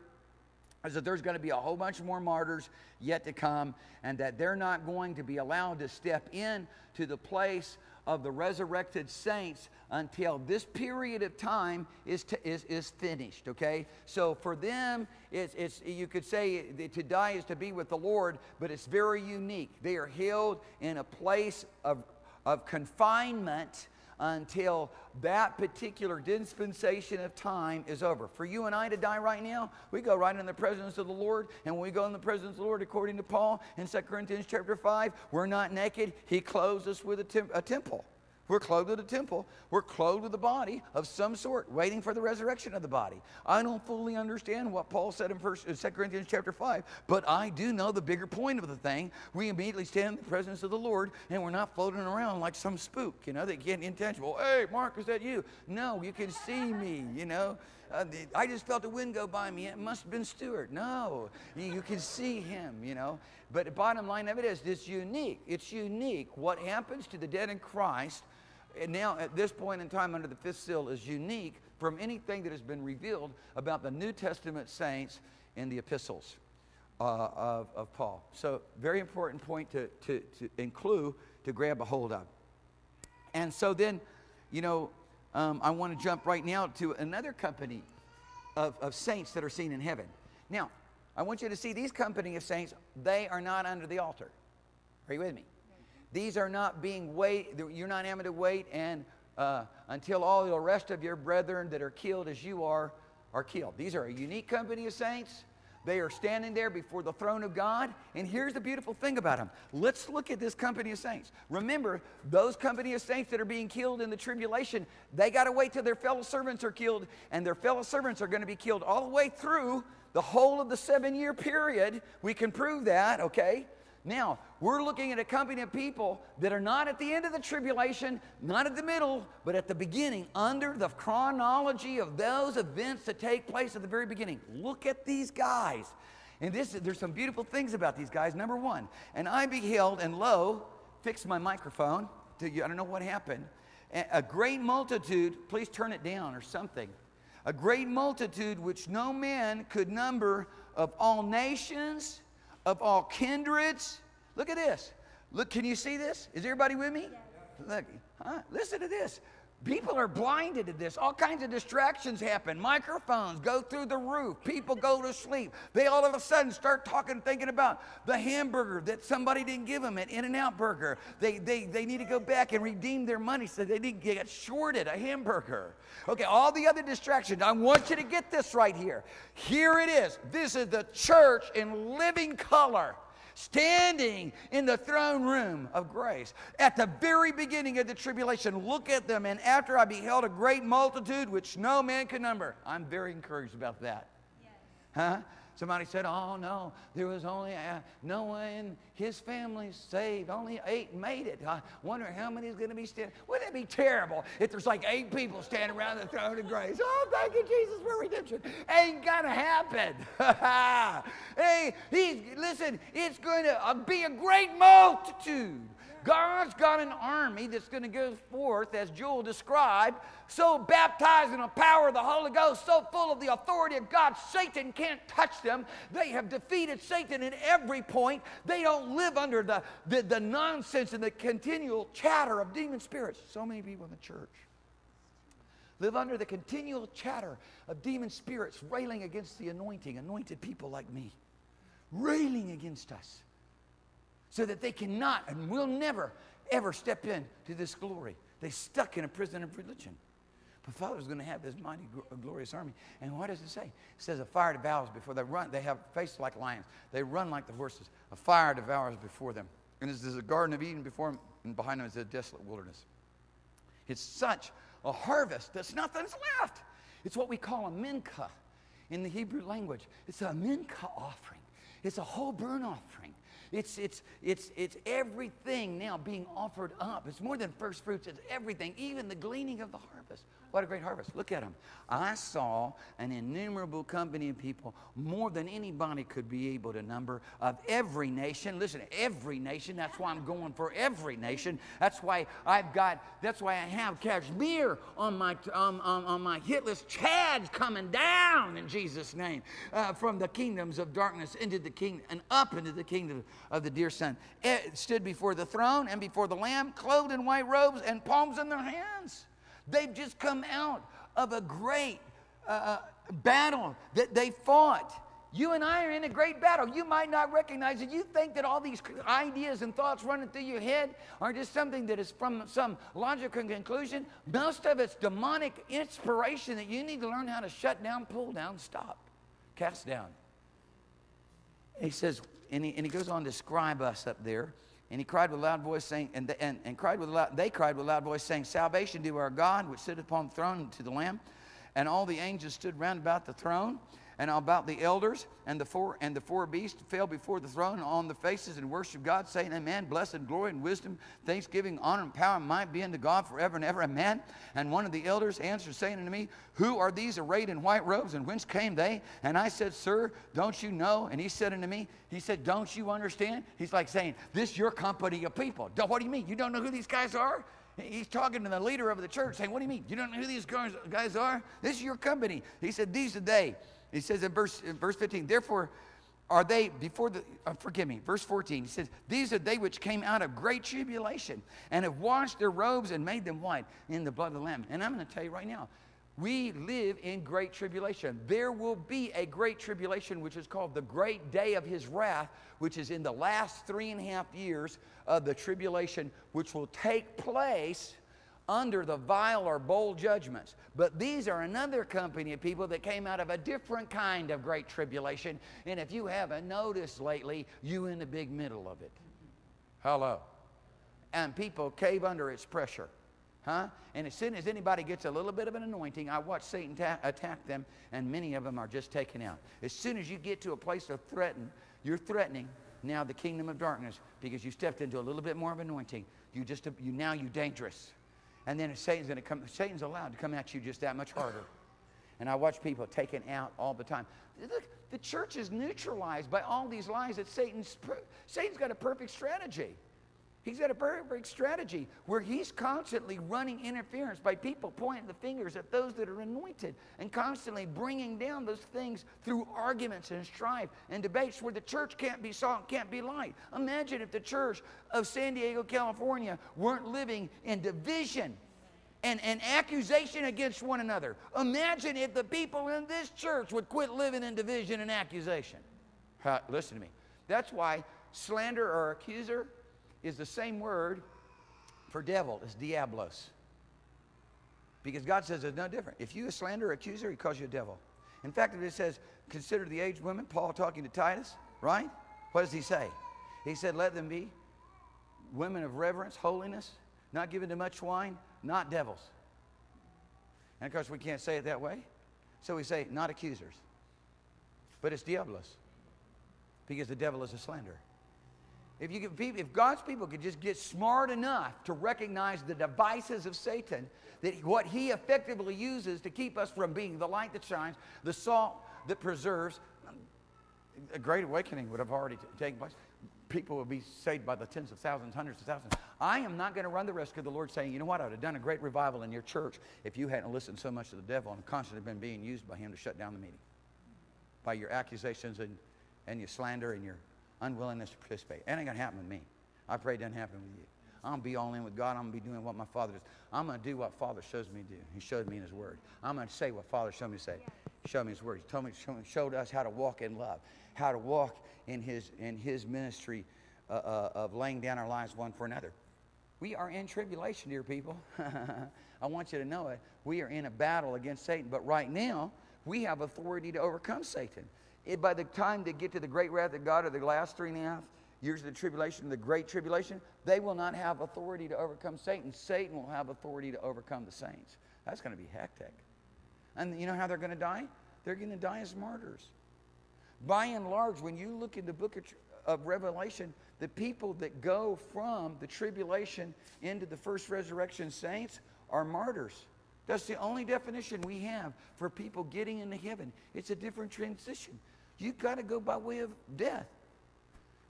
is that there's going to be a whole bunch more martyrs yet to come, and that they're not going to be allowed to step in to the place of the resurrected saints until this period of time is, to, is, is finished, okay? So for them, it's, it's, you could say to die is to be with the Lord, but it's very unique. They are held in a place of, of confinement until that particular dispensation of time is over. For you and I to die right now, we go right in the presence of the Lord. And when we go in the presence of the Lord, according to Paul in 2 Corinthians chapter 5, we're not naked. He clothes us with a, tem- a temple. We're clothed with a temple. We're clothed with a body of some sort, waiting for the resurrection of the body. I don't fully understand what Paul said in 1, 2 Corinthians chapter 5, but I do know the bigger point of the thing. We immediately stand in the presence of the Lord, and we're not floating around like some spook, you know, that get intangible. Hey, Mark, is that you? No, you can see me, you know. Uh, I just felt the wind go by me. It must have been Stuart. No, you can see him, you know. But the bottom line of it is, it's unique. It's unique. What happens to the dead in Christ now at this point in time under the fifth seal is unique from anything that has been revealed about the New Testament saints in the epistles uh, of, of Paul. So very important point to, to, to include, to grab a hold of. And so then, you know, um, I want to jump right now to another company of, of saints that are seen in heaven. Now, I want you to see these company of saints, they are not under the altar. Are you with me? These are not being wait, you're not having to wait and uh, until all the rest of your brethren that are killed as you are are killed. These are a unique company of saints. They are standing there before the throne of God. And here's the beautiful thing about them. Let's look at this company of saints. Remember, those company of saints that are being killed in the tribulation, they got to wait till their fellow servants are killed, and their fellow servants are going to be killed all the way through the whole of the seven year period. We can prove that, okay? Now, we're looking at a company of people that are not at the end of the tribulation, not at the middle, but at the beginning, under the chronology of those events that take place at the very beginning. Look at these guys. And this, there's some beautiful things about these guys. Number one, and I beheld, and lo, fixed my microphone. To I don't know what happened. A great multitude, please turn it down or something. A great multitude which no man could number of all nations of all kindreds. Look at this. Look, can you see this? Is everybody with me? Look, huh? listen to this. People are blinded to this. All kinds of distractions happen. Microphones go through the roof. People go to sleep. They all of a sudden start talking, thinking about the hamburger that somebody didn't give them at In N Out Burger. They, they, they need to go back and redeem their money so they didn't get shorted a hamburger. Okay, all the other distractions. I want you to get this right here. Here it is. This is the church in living color standing in the throne room of grace at the very beginning of the tribulation. Look at them, and after I beheld a great multitude which no man could number. I'm very encouraged about that. Yes. Huh? Somebody said, Oh, no, there was only uh, Noah and his family saved. Only eight made it. I wonder how many is going to be standing. Wouldn't it be terrible if there's like eight people standing around the throne of grace? Oh, thank you, Jesus, for redemption. Ain't going to happen. hey, he's, listen, it's going to uh, be a great multitude. God's got an army that's going to go forth, as Joel described, so baptized in the power of the Holy Ghost, so full of the authority of God, Satan can't touch them. They have defeated Satan at every point. They don't live under the, the, the nonsense and the continual chatter of demon spirits. So many people in the church live under the continual chatter of demon spirits railing against the anointing, anointed people like me, railing against us so that they cannot and will never, ever step into this glory. They stuck in a prison of religion. But Father's going to have this mighty, uh, glorious army. And what does it say? It says, A fire devours before they run. They have faces like lions. They run like the horses. A fire devours before them. And there's a garden of Eden before them, and behind them is a desolate wilderness. It's such a harvest that's nothing's left. It's what we call a mincha in the Hebrew language. It's a mincha offering, it's a whole burnt offering. It's, it's, it's, it's everything now being offered up. It's more than first fruits, it's everything, even the gleaning of the harvest. What a great harvest. Look at them. I saw an innumerable company of people, more than anybody could be able to number, of every nation. Listen, every nation. That's why I'm going for every nation. That's why I've got, that's why I have Kashmir on my, um, on, on my hit list. Chad's coming down in Jesus' name uh, from the kingdoms of darkness into the kingdom and up into the kingdom of the dear Son. It stood before the throne and before the Lamb, clothed in white robes and palms in their hands. They've just come out of a great uh, uh, battle that they fought. You and I are in a great battle. You might not recognize it. You think that all these ideas and thoughts running through your head are just something that is from some logical conclusion. Most of it's demonic inspiration that you need to learn how to shut down, pull down, stop, cast down. He says, and he, and he goes on to describe us up there. And he cried with a loud voice, saying, and, and, and cried with loud, they cried with a loud voice, saying, Salvation to our God, which sitteth upon the throne, to the Lamb. And all the angels stood round about the throne and about the elders and the four and the four beasts fell before the throne on the faces and worshiped God, saying, Amen. Blessed glory and wisdom, thanksgiving, honor, and power might be unto God forever and ever. Amen. And one of the elders answered, saying unto me, Who are these arrayed in white robes, and whence came they? And I said, Sir, don't you know? And he said unto me, He said, Don't you understand? He's like saying, This your company of people. What do you mean? You don't know who these guys are? He's talking to the leader of the church, saying, What do you mean? You don't know who these guys are? This is your company. He said, These are they. He says in verse, in verse 15, Therefore are they before the, uh, forgive me, verse 14, he says, These are they which came out of great tribulation and have washed their robes and made them white in the blood of the Lamb. And I'm going to tell you right now, we live in great tribulation. There will be a great tribulation, which is called the great day of his wrath, which is in the last three and a half years of the tribulation, which will take place under the vial or bowl judgments. But these are another company of people that came out of a different kind of great tribulation. And if you haven't noticed lately, you in the big middle of it. Hello. And people cave under its pressure. Huh? And as soon as anybody gets a little bit of an anointing, I watch Satan ta- attack them, and many of them are just taken out. As soon as you get to a place of threaten, you're threatening now the kingdom of darkness because you stepped into a little bit more of anointing. You just you now you dangerous. And then Satan's going to come, Satan's allowed to come at you just that much harder. And I watch people taken out all the time. Look, the church is neutralized by all these lies that Satan's, Satan's got a perfect strategy. He's got a perfect strategy where he's constantly running interference by people pointing the fingers at those that are anointed and constantly bringing down those things through arguments and strife and debates where the church can't be salt, can't be light. Imagine if the church of San Diego, California weren't living in division and, and accusation against one another. Imagine if the people in this church would quit living in division and accusation. listen to me. That's why slander or accuser is the same word for devil as diablos. Because God says it's no different. If you a slanderer, accuser, he calls you a devil. In fact, if it says, consider the aged women, Paul talking to Titus, right? What does he say? He said, let them be women of reverence, holiness, not given to much wine, not devils. And of course, we can't say it that way. So we say, not accusers. But it's diablos. Because the devil is a slanderer. If, you could, if God's people could just get smart enough to recognize the devices of Satan, that what he effectively uses to keep us from being the light that shines, the salt that preserves, a great awakening would have already taken place. people would be saved by the tens of thousands, hundreds of thousands. I am not going to run the risk of the Lord saying, you know what, I would have done a great revival in your church if you hadn't listened so much to the devil and constantly been being used by him to shut down the meeting. By your accusations and, and your slander and your unwillingness to participate. It ain't going to happen with me. I pray it doesn't happen with you. I'm going to be all in with God. I'm going to be doing what my Father does. I'm going to do what Father shows me to do. He showed me in His Word. I'm going to say what Father showed me to say. He showed me His Word. He told me, showed us how to walk in love, how to walk in His, in his ministry uh, uh, of laying down our lives one for another. We are in tribulation, dear people. I want you to know it. We are in a battle against Satan. But right now, we have authority to overcome Satan. It, by the time they get to the great wrath of God or the last three and a half years of the tribulation, the great tribulation, they will not have authority to overcome Satan. Satan will have authority to overcome the saints. That's going to be hectic. And you know how they're going to die? They're going to die as martyrs. By and large, when you look in the book of, of Revelation, the people that go from the tribulation into the first resurrection saints are martyrs. That's the only definition we have for people getting into heaven. It's a different transition. You've got to go by way of death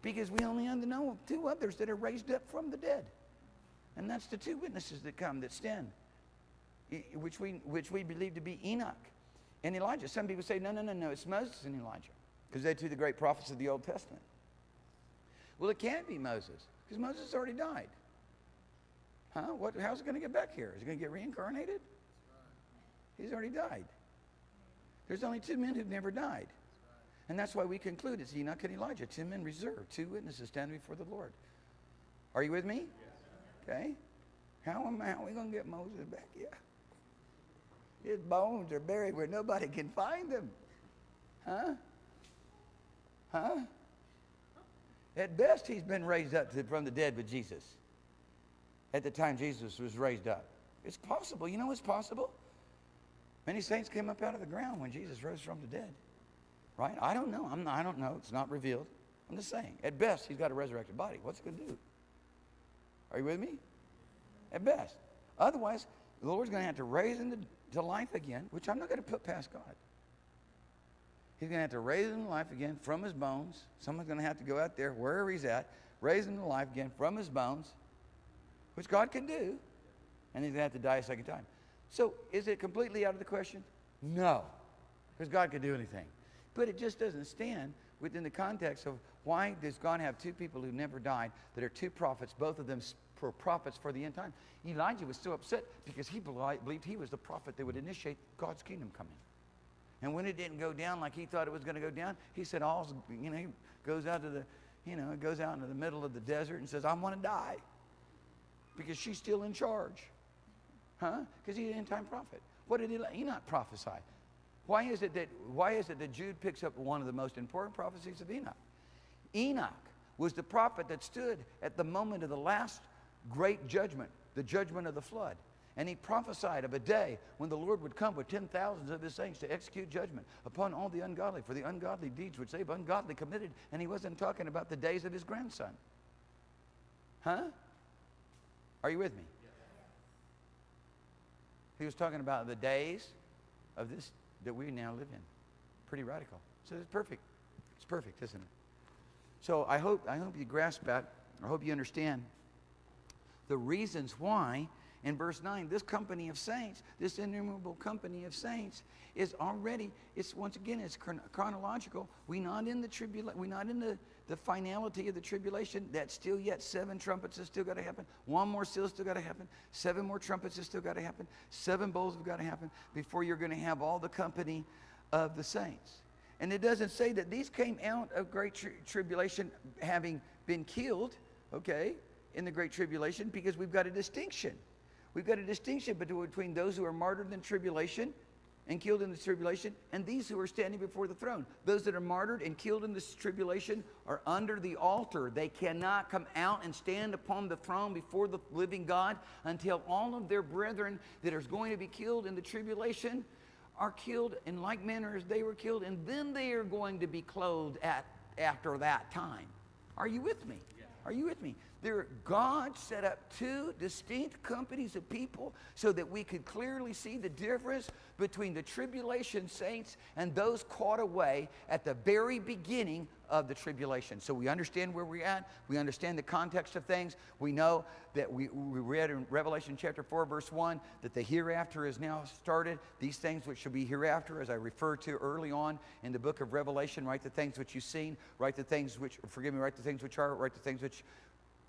because we only know of two others that are raised up from the dead. And that's the two witnesses that come that stand, which we, which we believe to be Enoch and Elijah. Some people say, no, no, no, no, it's Moses and Elijah because they're two of the great prophets of the Old Testament. Well, it can't be Moses because Moses already died. Huh? What, how's it going to get back here? Is he going to get reincarnated? He's already died. There's only two men who've never died. And that's why we conclude it's Enoch and Elijah, two men reserved, two witnesses standing before the Lord. Are you with me? Okay. How am, how are we going to get Moses back? Yeah. His bones are buried where nobody can find them. Huh? Huh? At best, he's been raised up to, from the dead with Jesus. At the time Jesus was raised up. It's possible. You know what's possible? Many saints came up out of the ground when Jesus rose from the dead. Right? I don't know. I'm not, I don't know. It's not revealed. I'm just saying. At best, he's got a resurrected body. What's it going to do? Are you with me? At best. Otherwise, the Lord's going to have to raise him to, to life again, which I'm not going to put past God. He's going to have to raise him to life again from his bones. Someone's going to have to go out there, wherever he's at, raise him to life again from his bones, which God can do. And he's going to have to die a second time. So is it completely out of the question? No, because God can do anything. But it just doesn't stand within the context of why does God have two people who never died that are two prophets, both of them for prophets for the end time? Elijah was so upset because he believed he was the prophet that would initiate God's kingdom coming. And when it didn't go down like he thought it was going to go down, he said, all, you know, he goes out to the, you know, goes out into the middle of the desert and says, I want to die because she's still in charge. Huh? Because he's an end time prophet. What did Enoch prophesy? Why is, it that, why is it that Jude picks up one of the most important prophecies of Enoch? Enoch was the prophet that stood at the moment of the last great judgment, the judgment of the flood. And he prophesied of a day when the Lord would come with ten thousands of his saints to execute judgment upon all the ungodly for the ungodly deeds which they've ungodly committed. And he wasn't talking about the days of his grandson. Huh? Are you with me? He was talking about the days of this that we now live in. Pretty radical. So it's perfect. It's perfect, isn't it? So I hope, I hope you grasp that. I hope you understand the reasons why in verse 9 this company of saints this innumerable company of saints is already it's once again it's chron- chronological we're not in the tribulation we're not in the, the finality of the tribulation that's still yet seven trumpets has still got to happen. One more seal still got to happen. Seven more trumpets has still got to happen. Seven bowls have got to happen before you're going to have all the company of the saints. And it doesn't say that these came out of great tri- tribulation having been killed okay in the great tribulation because we've got a distinction. We've got a distinction between those who are martyred in tribulation and killed in the tribulation and these who are standing before the throne. Those that are martyred and killed in this tribulation are under the altar. They cannot come out and stand upon the throne before the living God until all of their brethren that are going to be killed in the tribulation are killed in like manner as they were killed, and then they are going to be clothed at, after that time. Are you with me? Are you with me? There, God set up two distinct companies of people so that we could clearly see the difference between the tribulation saints and those caught away at the very beginning of the tribulation. So we understand where we're at. We understand the context of things. We know that we, we read in Revelation chapter 4, verse 1, that the hereafter is now started. These things which shall be hereafter, as I referred to early on in the book of Revelation, write the things which you've seen, write the things which, forgive me, write the things which are, write the things which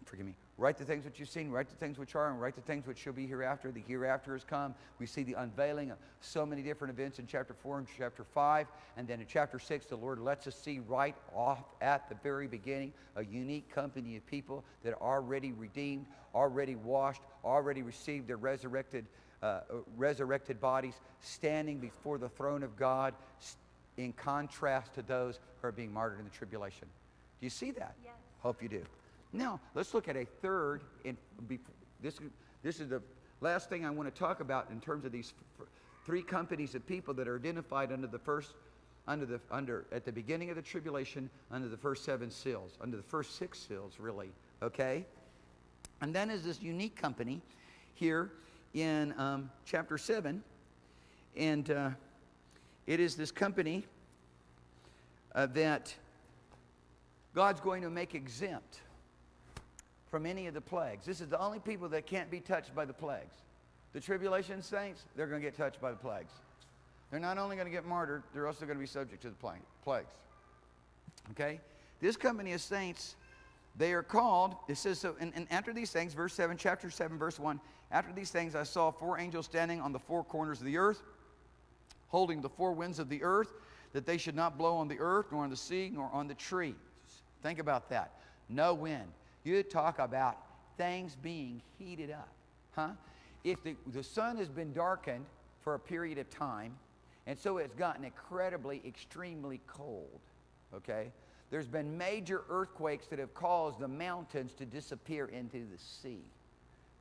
forgive me, write the things which you've seen, write the things which are, and write the things which shall be hereafter. The hereafter has come. We see the unveiling of so many different events in chapter 4 and chapter 5. And then in chapter 6, the Lord lets us see right off at the very beginning a unique company of people that are already redeemed, already washed, already received their resurrected, uh, resurrected bodies, standing before the throne of God in contrast to those who are being martyred in the tribulation. Do you see that? Yes. Hope you do. Now, let's look at a third. In, this, this is the last thing I want to talk about in terms of these three companies of people that are identified under the first, under the, under, at the beginning of the tribulation, under the first seven seals, under the first six seals, really, okay? And then is this unique company here in um, chapter 7. And uh, it is this company uh, that God's going to make exempt from any of the plagues. This is the only people that can't be touched by the plagues. The tribulation saints, they're going to get touched by the plagues. They're not only going to get martyred, they're also going to be subject to the plagues. Okay? This company of saints, they are called, it says, so, and, and after these things, verse 7, chapter 7, verse 1, after these things I saw four angels standing on the four corners of the earth, holding the four winds of the earth, that they should not blow on the earth, nor on the sea, nor on the trees. Think about that. No wind. You talk about things being heated up. Huh? If the, the sun has been darkened for a period of time, and so it's gotten incredibly, extremely cold, okay? There's been major earthquakes that have caused the mountains to disappear into the sea.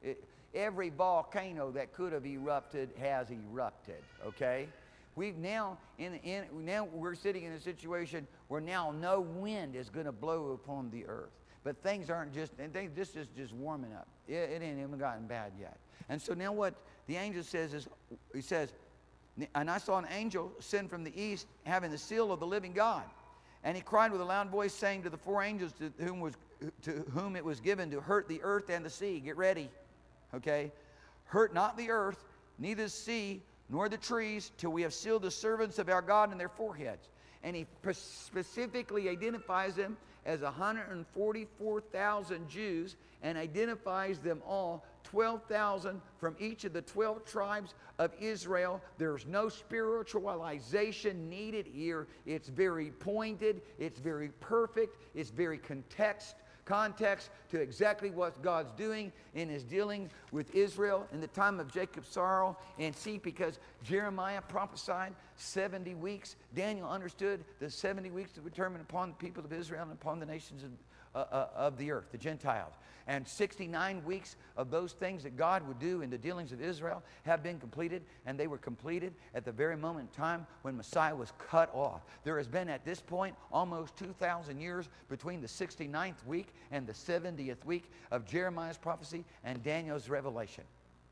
It, every volcano that could have erupted has erupted, okay? We've now, in, in, now we're sitting in a situation where now no wind is going to blow upon the earth. But things aren't just, and they, this is just warming up. It, it ain't even gotten bad yet. And so now what the angel says is, he says, and I saw an angel send from the east having the seal of the living God. And he cried with a loud voice, saying to the four angels to whom, was, to whom it was given to hurt the earth and the sea, get ready, okay? Hurt not the earth, neither the sea, nor the trees, till we have sealed the servants of our God in their foreheads. And he specifically identifies them as 144,000 Jews and identifies them all 12,000 from each of the 12 tribes of Israel. There's no spiritualization needed here. It's very pointed, it's very perfect, it's very context context to exactly what God's doing in his dealing with Israel in the time of Jacob's sorrow. And see, because Jeremiah prophesied 70 weeks, Daniel understood the 70 weeks to determine upon the people of Israel and upon the nations of, uh, uh, of the earth, the Gentiles and 69 weeks of those things that God would do in the dealings of Israel have been completed, and they were completed at the very moment in time when Messiah was cut off. There has been at this point almost 2,000 years between the 69th week and the 70th week of Jeremiah's prophecy and Daniel's revelation.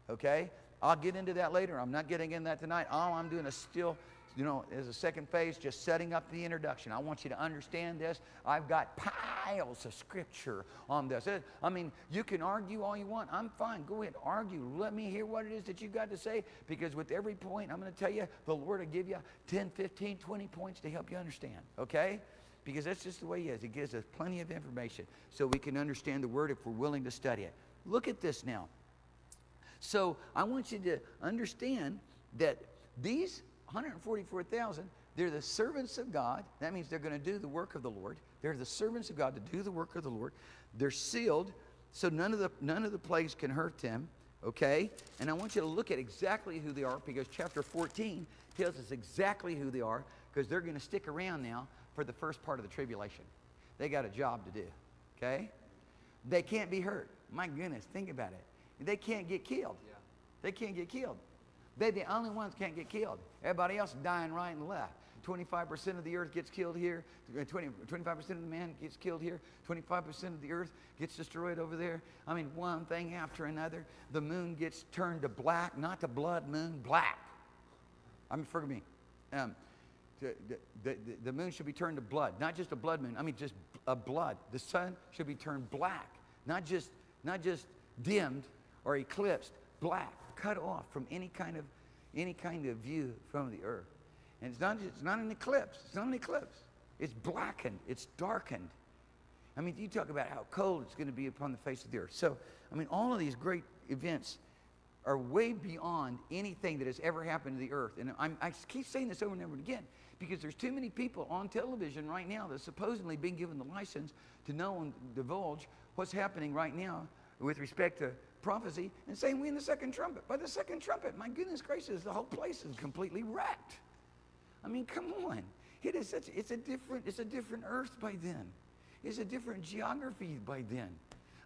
Okay? I'll get into that later. I'm not getting in that tonight. All I'm doing is still you know, as a second phase, just setting up the introduction. I want you to understand this. I've got piles of scripture on this. I mean, you can argue all you want. I'm fine. Go ahead, argue. Let me hear what it is that you've got to say because with every point, I'm going to tell you, the Lord will give you 10, 15, 20 points to help you understand, okay? Because that's just the way He is. He gives us plenty of information so we can understand the Word if we're willing to study it. Look at this now. So I want you to understand that these 144,000, they're the servants of God. That means they're going to do the work of the Lord. They're the servants of God to do the work of the Lord. They're sealed, so none of the, none of the plagues can hurt them. Okay? And I want you to look at exactly who they are because chapter 14 tells us exactly who they are because they're going to stick around now for the first part of the tribulation. They got a job to do. Okay? They can't be hurt. My goodness, think about it. They can't get killed. Yeah. They can't get killed. They're the only ones can't get killed. Everybody else dying right and left. 25% of the earth gets killed here. 20, 25% of the man gets killed here. 25% of the earth gets destroyed over there. I mean, one thing after another. The moon gets turned to black, not the blood moon, black. I mean, forgive me. Um, the, the, the moon should be turned to blood, not just a blood moon. I mean, just a blood. The sun should be turned black, not just, not just dimmed or eclipsed, black, cut off from any kind of, any kind of view from the earth. And it's not, it's not an eclipse. It's not an eclipse. It's blackened. It's darkened. I mean, you talk about how cold it's going to be upon the face of the earth. So, I mean, all of these great events are way beyond anything that has ever happened to the earth. And I'm, i keep saying this over and over again because there's too many people on television right now that supposedly being given the license to know and divulge what's happening right now with respect to prophecy and saying we in the second trumpet. By the second trumpet, my goodness gracious, the whole place is completely wrecked. I mean, come on. It is such, it's a different, it's a different earth by then. It's a different geography by then.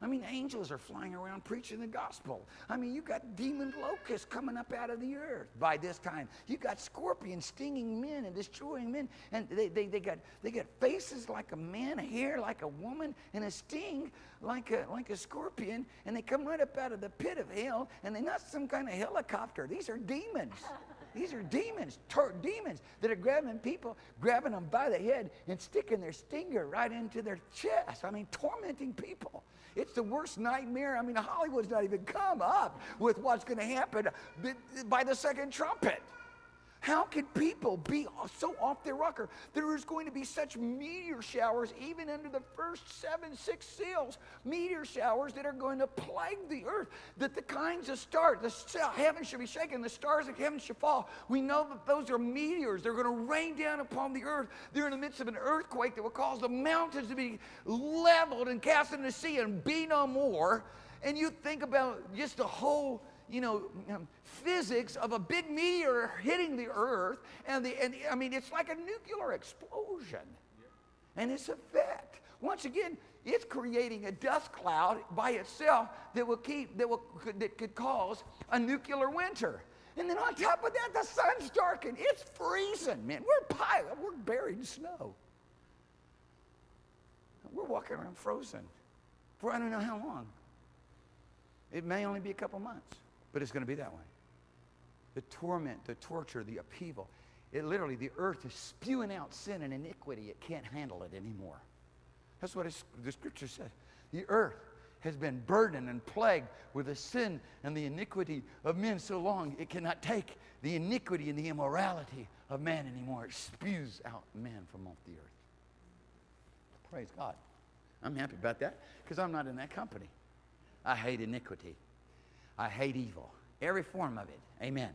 I mean, angels are flying around preaching the gospel. I mean, you got demon locusts coming up out of the earth by this time. You got scorpions stinging men and destroying men. And they, they, they, got, they got faces like a man, hair like a woman, and a sting like a, like a scorpion. And they come right up out of the pit of hell. And they're not some kind of helicopter, these are demons. These are demons, demons that are grabbing people, grabbing them by the head and sticking their stinger right into their chest. I mean, tormenting people. It's the worst nightmare. I mean, Hollywood's not even come up with what's going to happen by the second trumpet. How can people be so off their rocker? There is going to be such meteor showers, even under the first seven, six seals, meteor showers that are going to plague the earth. That the kinds of stars, the heaven should be shaken, the stars of heaven should fall. We know that those are meteors. They're going to rain down upon the earth. They're in the midst of an earthquake that will cause the mountains to be leveled and cast into the sea and be no more. And you think about just the whole you know, um, physics of a big meteor hitting the earth. And, the, and I mean, it's like a nuclear explosion. And its effect. Once again, it's creating a dust cloud by itself that will keep, that, will, that could cause a nuclear winter. And then on top of that, the sun's darkened. It's freezing, man. We're pilot. We're buried in snow. We're walking around frozen for I don't know how long. It may only be a couple months. But it's going to be that way. The torment, the torture, the upheaval. It literally, the earth is spewing out sin and iniquity. It can't handle it anymore. That's what the scripture says. The earth has been burdened and plagued with the sin and the iniquity of men so long it cannot take the iniquity and the immorality of man anymore. It spews out man from off the earth. Praise God. I'm happy about that because I'm not in that company. I hate iniquity. I hate evil, every form of it. Amen.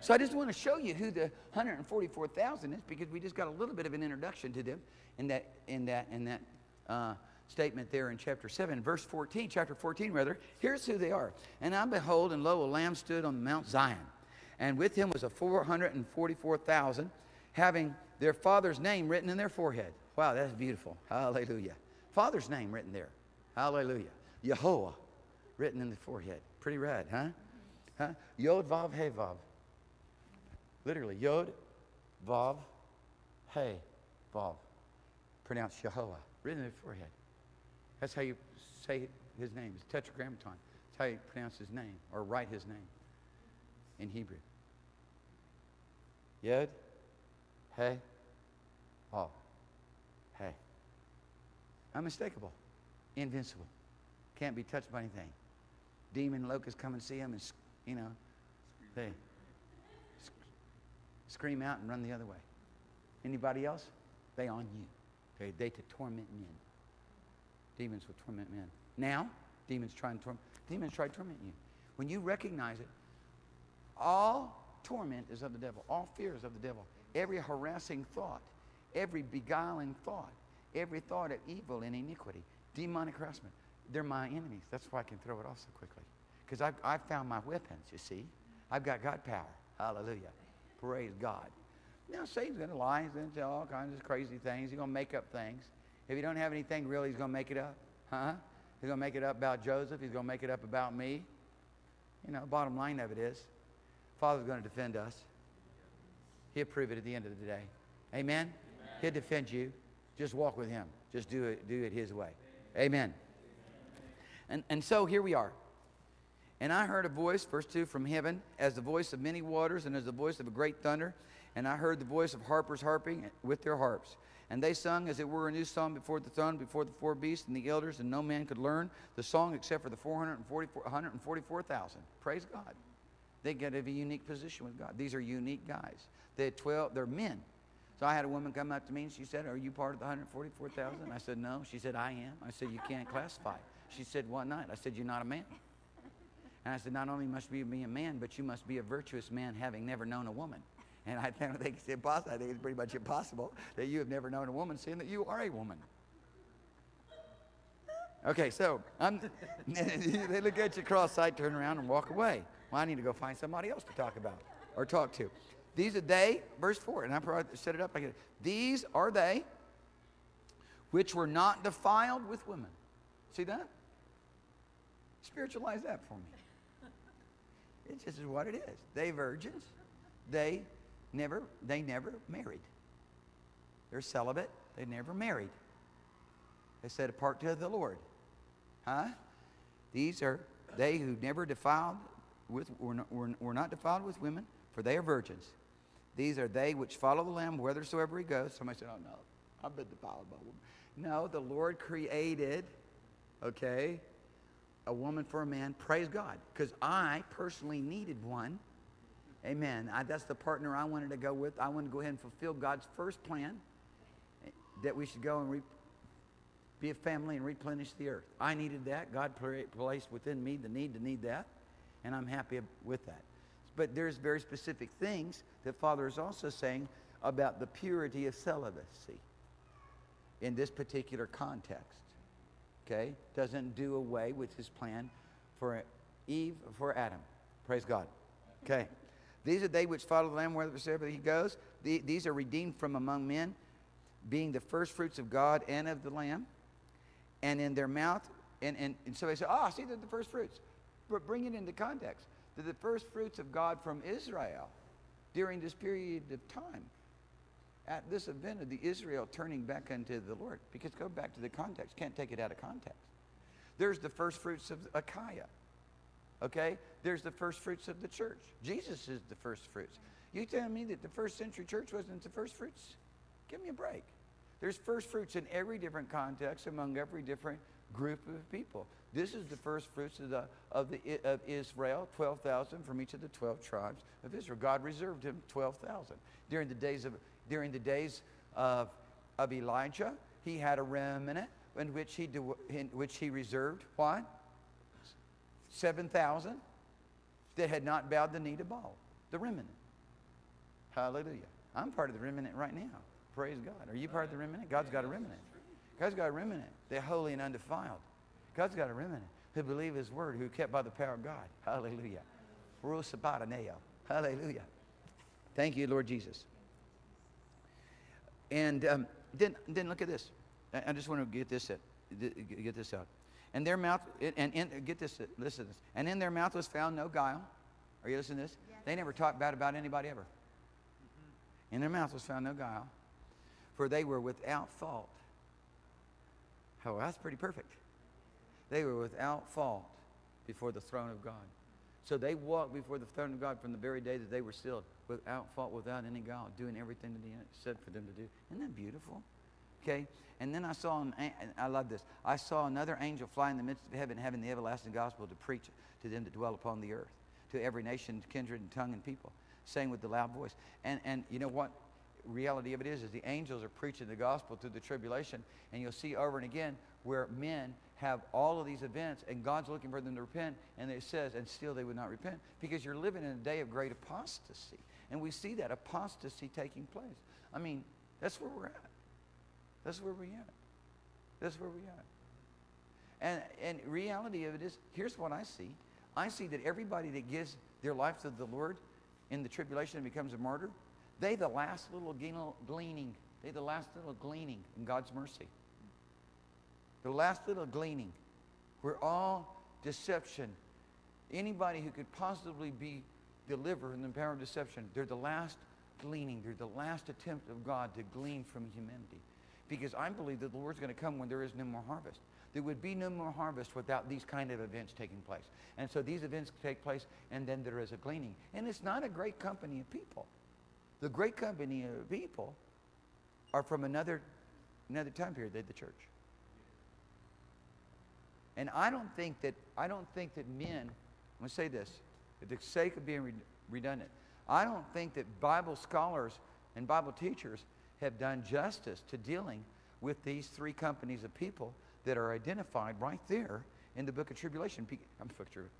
So I just want to show you who the 144,000 is because we just got a little bit of an introduction to them in that in that in that uh, statement there in chapter 7, verse 14, chapter 14 rather. Here's who they are. And I behold, and lo, a lamb stood on Mount Zion, and with him was a 444,000, having their father's name written in their forehead. Wow, that's beautiful. Hallelujah. Father's name written there. Hallelujah. Yehovah written in the forehead. Pretty rad, huh? Huh? Yod Vav He Vav. Literally, Yod Vav He Vav. Pronounced Yehovah. Written in the forehead. That's how you say his name. It's tetragrammaton. That's how you pronounce his name or write his name in Hebrew. Yod Hey, Vav. Hey. Unmistakable. Invincible. Can't be touched by anything demon locusts come and see them and, you know, they scream out and run the other way. Anybody else? They on you. Okay, they to torment men. Demons will torment men. Now, demons try and torment. Demons try to torment you. When you recognize it, all torment is of the devil. All fear is of the devil. Every harassing thought, every beguiling thought, every thought of evil and iniquity, demonic harassment, they're my enemies. That's why I can throw it off so quickly. Because I've, I've found my weapons, you see. I've got God power. Hallelujah. Praise God. Now, Satan's going to lie. He's going to tell all kinds of crazy things. He's going to make up things. If you don't have anything real, he's going to make it up. Huh? He's going to make it up about Joseph. He's going to make it up about me. You know, bottom line of it is, Father's going to defend us. He'll prove it at the end of the day. Amen? Amen? He'll defend you. Just walk with him. Just do it, do it his way. Amen. And, and so here we are. And I heard a voice, verse 2, from heaven, as the voice of many waters and as the voice of a great thunder. And I heard the voice of harpers harping with their harps. And they sung as it were a new song before the throne, before the four beasts and the elders, and no man could learn the song except for the 144,000. Praise God. They get a unique position with God. These are unique guys. They had 12, they're men. So I had a woman come up to me and she said, Are you part of the 144,000? I said, No. She said, I am. I said, You can't classify. She said, What not? I said, You're not a man. And I said, Not only must you be a man, but you must be a virtuous man having never known a woman. And I think it's impossible. I think it's pretty much impossible that you have never known a woman, seeing that you are a woman. Okay, so um, they look at you cross-eyed, turn around, and walk away. Well, I need to go find somebody else to talk about or talk to. These are they, verse 4, and I probably set it up like. These are they which were not defiled with women. See that? Spiritualize that for me. It just is what it is. They virgins. They never, they never married. They're celibate. They never married. They set apart to the Lord. Huh? These are they who never defiled with, were not, were, were not defiled with women, for they are virgins. These are they which follow the Lamb whithersoever he goes. Somebody said, Oh, no, I've been defiled by women. No, the Lord created, okay, a woman for a man. Praise God. Because I personally needed one. Amen. I, that's the partner I wanted to go with. I wanted to go ahead and fulfill God's first plan eh, that we should go and re- be a family and replenish the earth. I needed that. God placed within me the need to need that, and I'm happy with that. But there's very specific things that Father is also saying about the purity of celibacy in this particular context. Okay? Doesn't do away with his plan for Eve, for Adam. Praise God. Okay. These are they which follow the Lamb wherever he goes. The, these are redeemed from among men, being the first fruits of God and of the Lamb. And in their mouth, and, and, and somebody say, oh, see, they're the first fruits. But bring it into context. They're the first fruits of God from Israel during this period of time. At this event of the Israel turning back unto the Lord. Because go back to the context. Can't take it out of context. There's the first fruits of Achaia. Okay? There's the first fruits of the church. Jesus is the first fruits. You tell me that the first century church wasn't the first fruits? Give me a break. There's first fruits in every different context among every different group of people. This is the first fruits of, the, of, the, of Israel, 12,000 from each of the 12 tribes of Israel. God reserved him 12,000. During the days of, during the days of, of Elijah, he had a remnant in which he, in which he reserved what? 7,000 that had not bowed the knee to Baal, the remnant. Hallelujah. I'm part of the remnant right now. Praise God. Are you part of the remnant? God's got a remnant. God's got a remnant. They're holy and undefiled. God's got a remnant who believe his word, who kept by the power of God. Hallelujah. Hallelujah. Thank you, Lord Jesus. And um, then, then look at this. I just want to get this, get this out. And their mouth, and, and get this, listen to this. And in their mouth was found no guile. Are you listening to this? Yes. They never talked bad about anybody ever. Mm-hmm. In their mouth was found no guile, for they were without fault. Oh, that's pretty perfect. They were without fault before the throne of God. So they walked before the throne of God from the very day that they were sealed, without fault, without any guile, doing everything that He said for them to do. Isn't that beautiful? Okay? And then I saw, an, I love this. I saw another angel fly in the midst of heaven, having the everlasting gospel to preach to them that dwell upon the earth, to every nation, kindred, and tongue and people, saying with a loud voice. And, and you know what? Reality of it is, is the angels are preaching the gospel through the tribulation, and you'll see over and again where men have all of these events, and God's looking for them to repent, and it says, and still they would not repent, because you're living in a day of great apostasy, and we see that apostasy taking place. I mean, that's where we're at. That's where we're at. That's where we're at. And, and reality of it is, here's what I see. I see that everybody that gives their life to the Lord in the tribulation and becomes a martyr, they the last little gleaning. They the last little gleaning in God's mercy. The last little gleaning. We're all deception. Anybody who could possibly be delivered from the power of deception, they're the last gleaning. They're the last attempt of God to glean from humanity because I believe that the Lord's going to come when there is no more harvest. There would be no more harvest without these kind of events taking place. And so these events take place, and then there is a gleaning. And it's not a great company of people. The great company of people are from another, another time period, they're the church. And I don't think that, I don't think that men, I'm going to say this, for the sake of being redundant, I don't think that Bible scholars and Bible teachers have done justice to dealing with these three companies of people that are identified right there in the book of tribulation i'm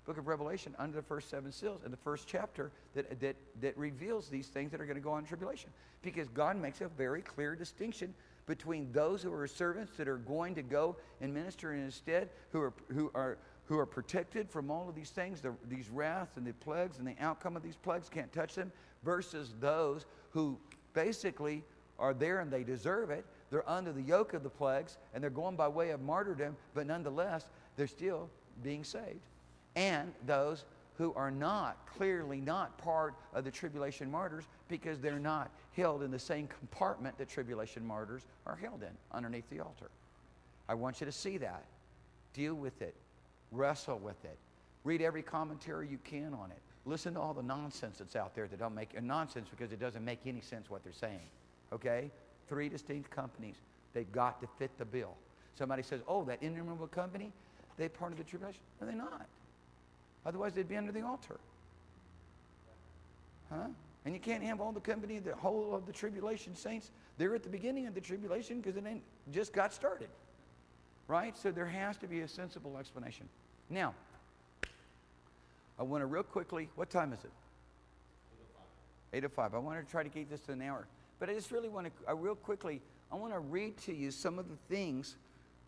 book of revelation under the first seven seals in the first chapter that, that, that reveals these things that are going to go on in tribulation because god makes a very clear distinction between those who are servants that are going to go and minister instead who are, who are who are protected from all of these things, the, these wraths and the plagues and the outcome of these plagues can't touch them, versus those who basically are there and they deserve it. They're under the yoke of the plagues and they're going by way of martyrdom, but nonetheless, they're still being saved. And those who are not, clearly not part of the tribulation martyrs because they're not held in the same compartment that tribulation martyrs are held in underneath the altar. I want you to see that. Deal with it. Wrestle with it. Read every commentary you can on it. Listen to all the nonsense that's out there that don't make nonsense because it doesn't make any sense what they're saying. Okay? Three distinct companies. They've got to fit the bill. Somebody says, oh, that innumerable company, they part of the tribulation. Are they're not. Otherwise, they'd be under the altar. Huh? And you can't have all the company, the whole of the tribulation saints. They're at the beginning of the tribulation because it ain't just got started. Right? So there has to be a sensible explanation. Now, I want to real quickly, what time is it? 8 5. I want to try to keep this to an hour. But I just really want to, I real quickly, I want to read to you some of the things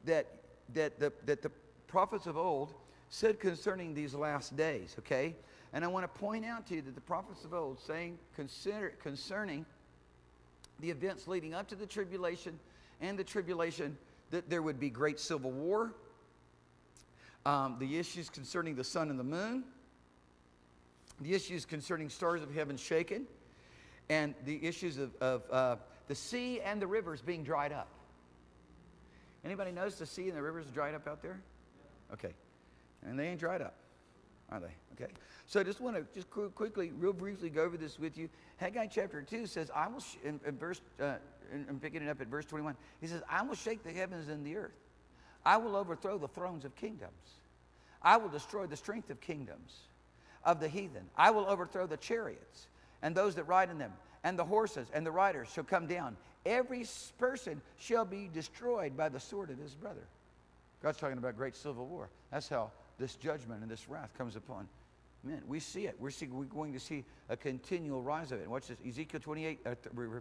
that, that, the, that the prophets of old said concerning these last days, okay? And I want to point out to you that the prophets of old saying consider, concerning the events leading up to the tribulation and the tribulation that there would be great civil war, um, the issues concerning the sun and the moon, the issues concerning stars of heaven shaken, and the issues of, of uh, the sea and the rivers being dried up. Anybody notice the sea and the rivers dried up out there? Okay. And they ain't dried up, are they? Okay. So I just want to just quickly, real briefly go over this with you. Haggai chapter 2 says, I will, in, in verse, uh, I'm picking it up at verse 21. He says, I will shake the heavens and the earth. I will overthrow the thrones of kingdoms. I will destroy the strength of kingdoms of the heathen. I will overthrow the chariots and those that ride in them, and the horses and the riders shall come down. Every person shall be destroyed by the sword of his brother. God's talking about great civil war. That's how this judgment and this wrath comes upon men. We see it. We're, see, we're going to see a continual rise of it. watch this. Ezekiel 28, uh,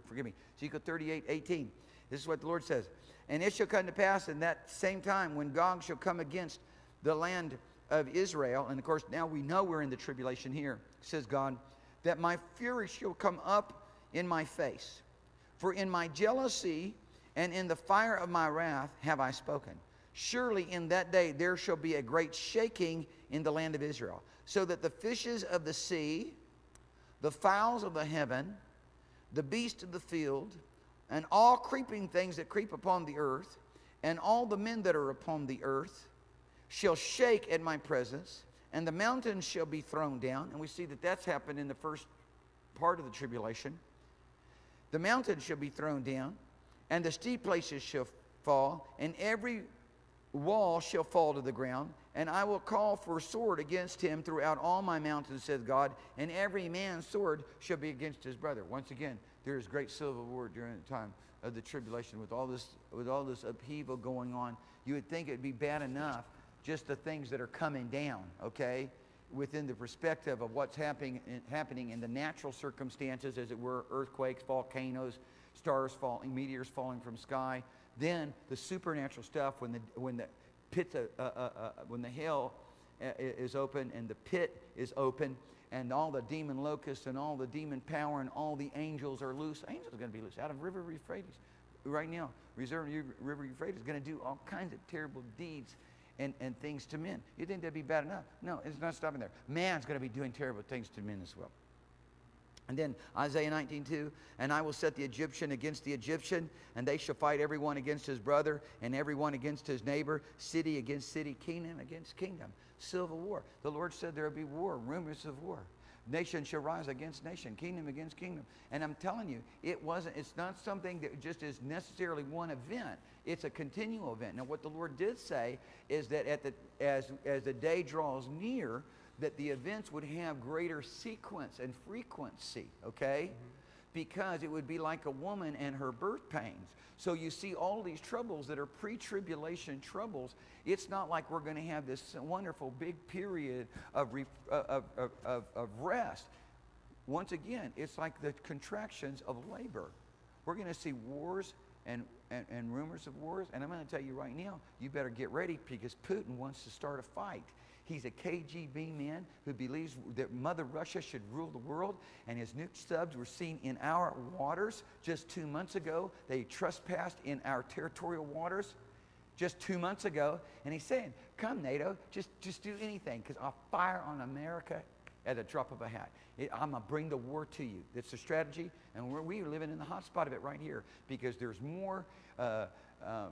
forgive me, Ezekiel 38, 18. This is what the Lord says. And it shall come to pass in that same time when Gog shall come against the land of Israel. And of course, now we know we're in the tribulation here, says God, that my fury shall come up in my face. For in my jealousy and in the fire of my wrath have I spoken. Surely in that day there shall be a great shaking in the land of Israel, so that the fishes of the sea, the fowls of the heaven, the beasts of the field, and all creeping things that creep upon the earth, and all the men that are upon the earth shall shake at my presence, and the mountains shall be thrown down. And we see that that's happened in the first part of the tribulation. The mountains shall be thrown down, and the steep places shall fall, and every wall shall fall to the ground, and I will call for sword against him throughout all my mountains, says God, and every man's sword shall be against his brother. Once again, there is great civil war during the time of the tribulation with all this with all this upheaval going on. You would think it'd be bad enough just the things that are coming down, okay? Within the perspective of what's happening happening in the natural circumstances, as it were, earthquakes, volcanoes, stars falling, meteors falling from sky, then the supernatural stuff, when the, when the pit, uh, uh, uh, when the hell uh, is open and the pit is open, and all the demon locusts and all the demon power and all the angels are loose. Angels are going to be loose out of River Euphrates. Right now, Reserve River Euphrates is going to do all kinds of terrible deeds and, and things to men. You think that'd be bad enough? No, it's not stopping there. Man's going to be doing terrible things to men as well. And then Isaiah 19:2, and I will set the Egyptian against the Egyptian, and they shall fight everyone against his brother, and everyone against his neighbor, city against city, kingdom against kingdom. Civil war. The Lord said there will be war, rumors of war. Nation shall rise against nation, kingdom against kingdom. And I'm telling you, it wasn't, it's not something that just is necessarily one event. It's a continual event. Now, what the Lord did say is that at the, as, as the day draws near, that the events would have greater sequence and frequency, okay? Mm-hmm. Because it would be like a woman and her birth pains. So you see all these troubles that are pre-tribulation troubles. It's not like we're going to have this wonderful big period of, re, of, of, of, of rest. Once again, it's like the contractions of labor. We're going to see wars and, and, and rumors of wars. And I'm going to tell you right now, you better get ready because Putin wants to start a fight. He's a KGB man who believes that Mother Russia should rule the world, and his nuke subs were seen in our waters just two months ago. They trespassed in our territorial waters just two months ago, and he's saying, Come, NATO, just, just do anything, because I'll fire on America at a drop of a hat. It, I'm to bring the war to you. That's the strategy, and we're, we are living in the hot spot of it right here because there's more. Uh, uh,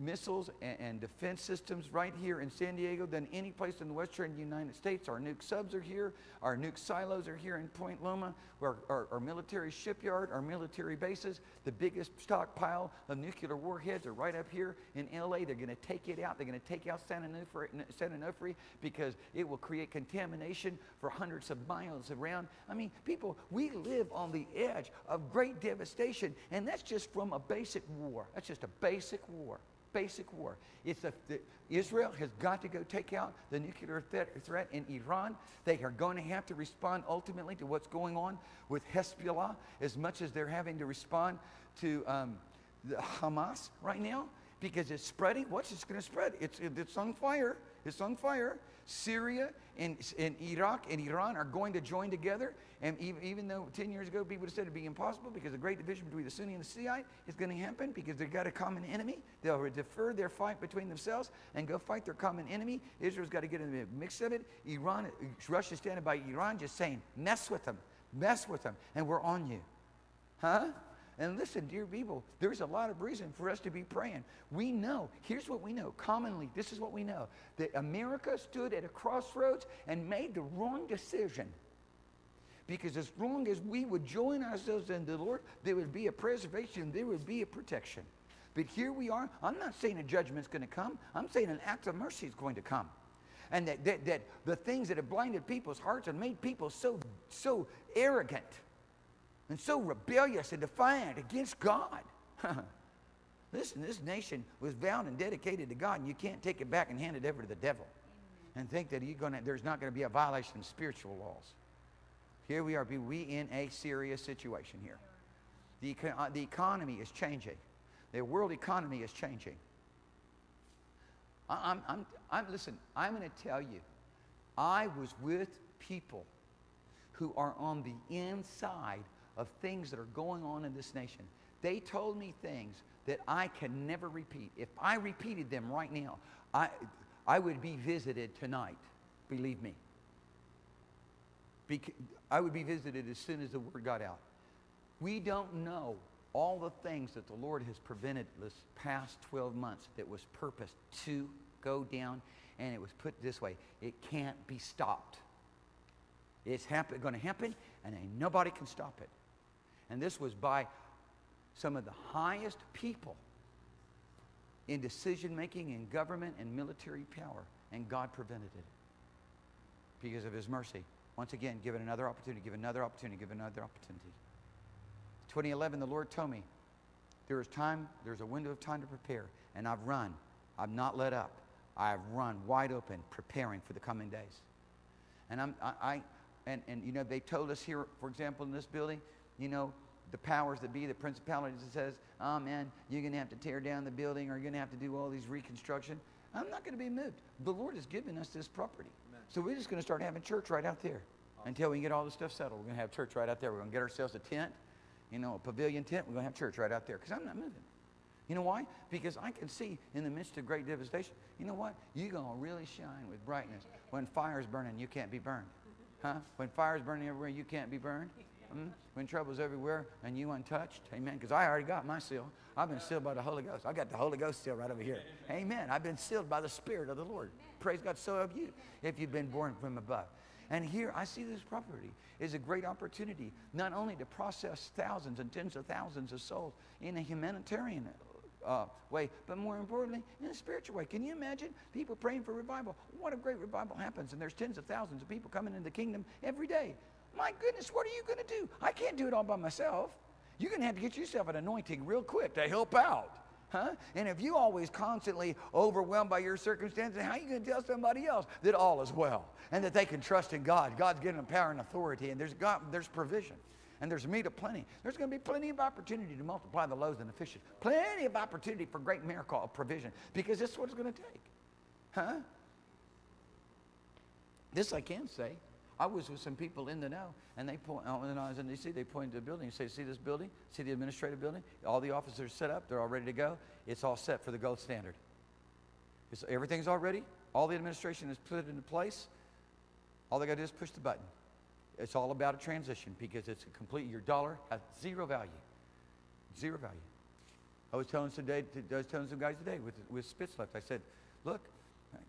missiles and, and, defense systems right here in San Diego than any place in the western United States. Our nuke subs are here. Our nuke silos are here in Point Loma. Our, our, our military shipyard, our military bases, the biggest stockpile of nuclear warheads are right up here in LA. They're going to take it out. They're going to take out San Onofre, San Onofre because it will create contamination for hundreds of miles around. I mean, people, we live on the edge of great devastation, and that's just from a basic war. That's just a basic war basic war. It's a, the, Israel has got to go take out the nuclear th- threat in Iran. They are going to have to respond ultimately to what's going on with Hezbollah as much as they're having to respond to um, the Hamas right now because it's spreading. What's it going to spread? It's, it's on fire. It's on fire. Syria and, and Iraq and Iran are going to join together. And even, even though 10 years ago people would have said it'd be impossible because the great division between the Sunni and the Shiite is going to happen because they've got a common enemy, they'll defer their fight between themselves and go fight their common enemy. Israel's got to get in the mix of it. Iran, uh, Russia's standing by Iran just saying, mess with them, mess with them, and we're on you. Huh? And listen, dear people, there's a lot of reason for us to be praying. We know, here's what we know commonly, this is what we know that America stood at a crossroads and made the wrong decision. Because as long as we would join ourselves in the Lord, there would be a preservation, there would be a protection. But here we are. I'm not saying a judgment's going to come. I'm saying an act of mercy is going to come. And that, that, that the things that have blinded people's hearts and made people so, so arrogant and so rebellious and defiant against God. Listen, this nation was bound and dedicated to God, and you can't take it back and hand it over to the devil and think that you're gonna, there's not going to be a violation of spiritual laws. Here we are, be we in a serious situation here. The, uh, the economy is changing. The world economy is changing. I, I'm, I'm, I'm, listen, I'm going to tell you, I was with people who are on the inside of things that are going on in this nation. They told me things that I can never repeat. If I repeated them right now, I, I would be visited tonight, believe me. I would be visited as soon as the word got out. We don't know all the things that the Lord has prevented this past 12 months that was purposed to go down, and it was put this way it can't be stopped. It's going to happen, and nobody can stop it. And this was by some of the highest people in decision making in government and military power. And God prevented it because of his mercy. Once again, give it another opportunity, give another opportunity, give another opportunity. 2011, the Lord told me there is time, there's a window of time to prepare. And I've run. I've not let up. I've run wide open, preparing for the coming days. And I'm, I, I and, and you know, they told us here, for example, in this building, you know, the powers that be, the principalities that says, oh man, you're going to have to tear down the building or you're going to have to do all these reconstruction. I'm not going to be moved. The Lord has given us this property. Amen. So we're just going to start having church right out there awesome. until we can get all this stuff settled. We're going to have church right out there. We're going to get ourselves a tent, you know, a pavilion tent. We're going to have church right out there because I'm not moving. You know why? Because I can see in the midst of great devastation, you know what? You're going to really shine with brightness. When fire's burning, you can't be burned. Huh? When fire's burning everywhere, you can't be burned. Hmm? When trouble's everywhere and you untouched. Amen. Because I already got my seal. I've been sealed by the Holy Ghost. I got the Holy Ghost seal right over here. Amen. I've been sealed by the Spirit of the Lord. Praise God. So have you if you've been born from above. And here I see this property is a great opportunity not only to process thousands and tens of thousands of souls in a humanitarian uh, way, but more importantly, in a spiritual way. Can you imagine people praying for revival? What a great revival happens, and there's tens of thousands of people coming into the kingdom every day. My goodness, what are you going to do? I can't do it all by myself. You're going to have to get yourself an anointing real quick to help out. Huh? And if you always constantly overwhelmed by your circumstances, how are you going to tell somebody else that all is well and that they can trust in God? God's given them power and authority, and there's, God, there's provision and there's meat aplenty. There's going to be plenty of opportunity to multiply the loaves and the fishes. Plenty of opportunity for great miracle of provision because this is what it's going to take. Huh? This I can say. I was with some people in the know, and they point, oh, when I was in D.C., they pointed to the building and say, see this building? See the administrative building? All the officers are set up. They're all ready to go. It's all set for the gold standard. It's, everything's all ready. All the administration is put into place. All they got to do is push the button. It's all about a transition because it's a complete, your dollar has zero value. Zero value. I was telling, today, I was telling some guys today with, with spits left, I said, look,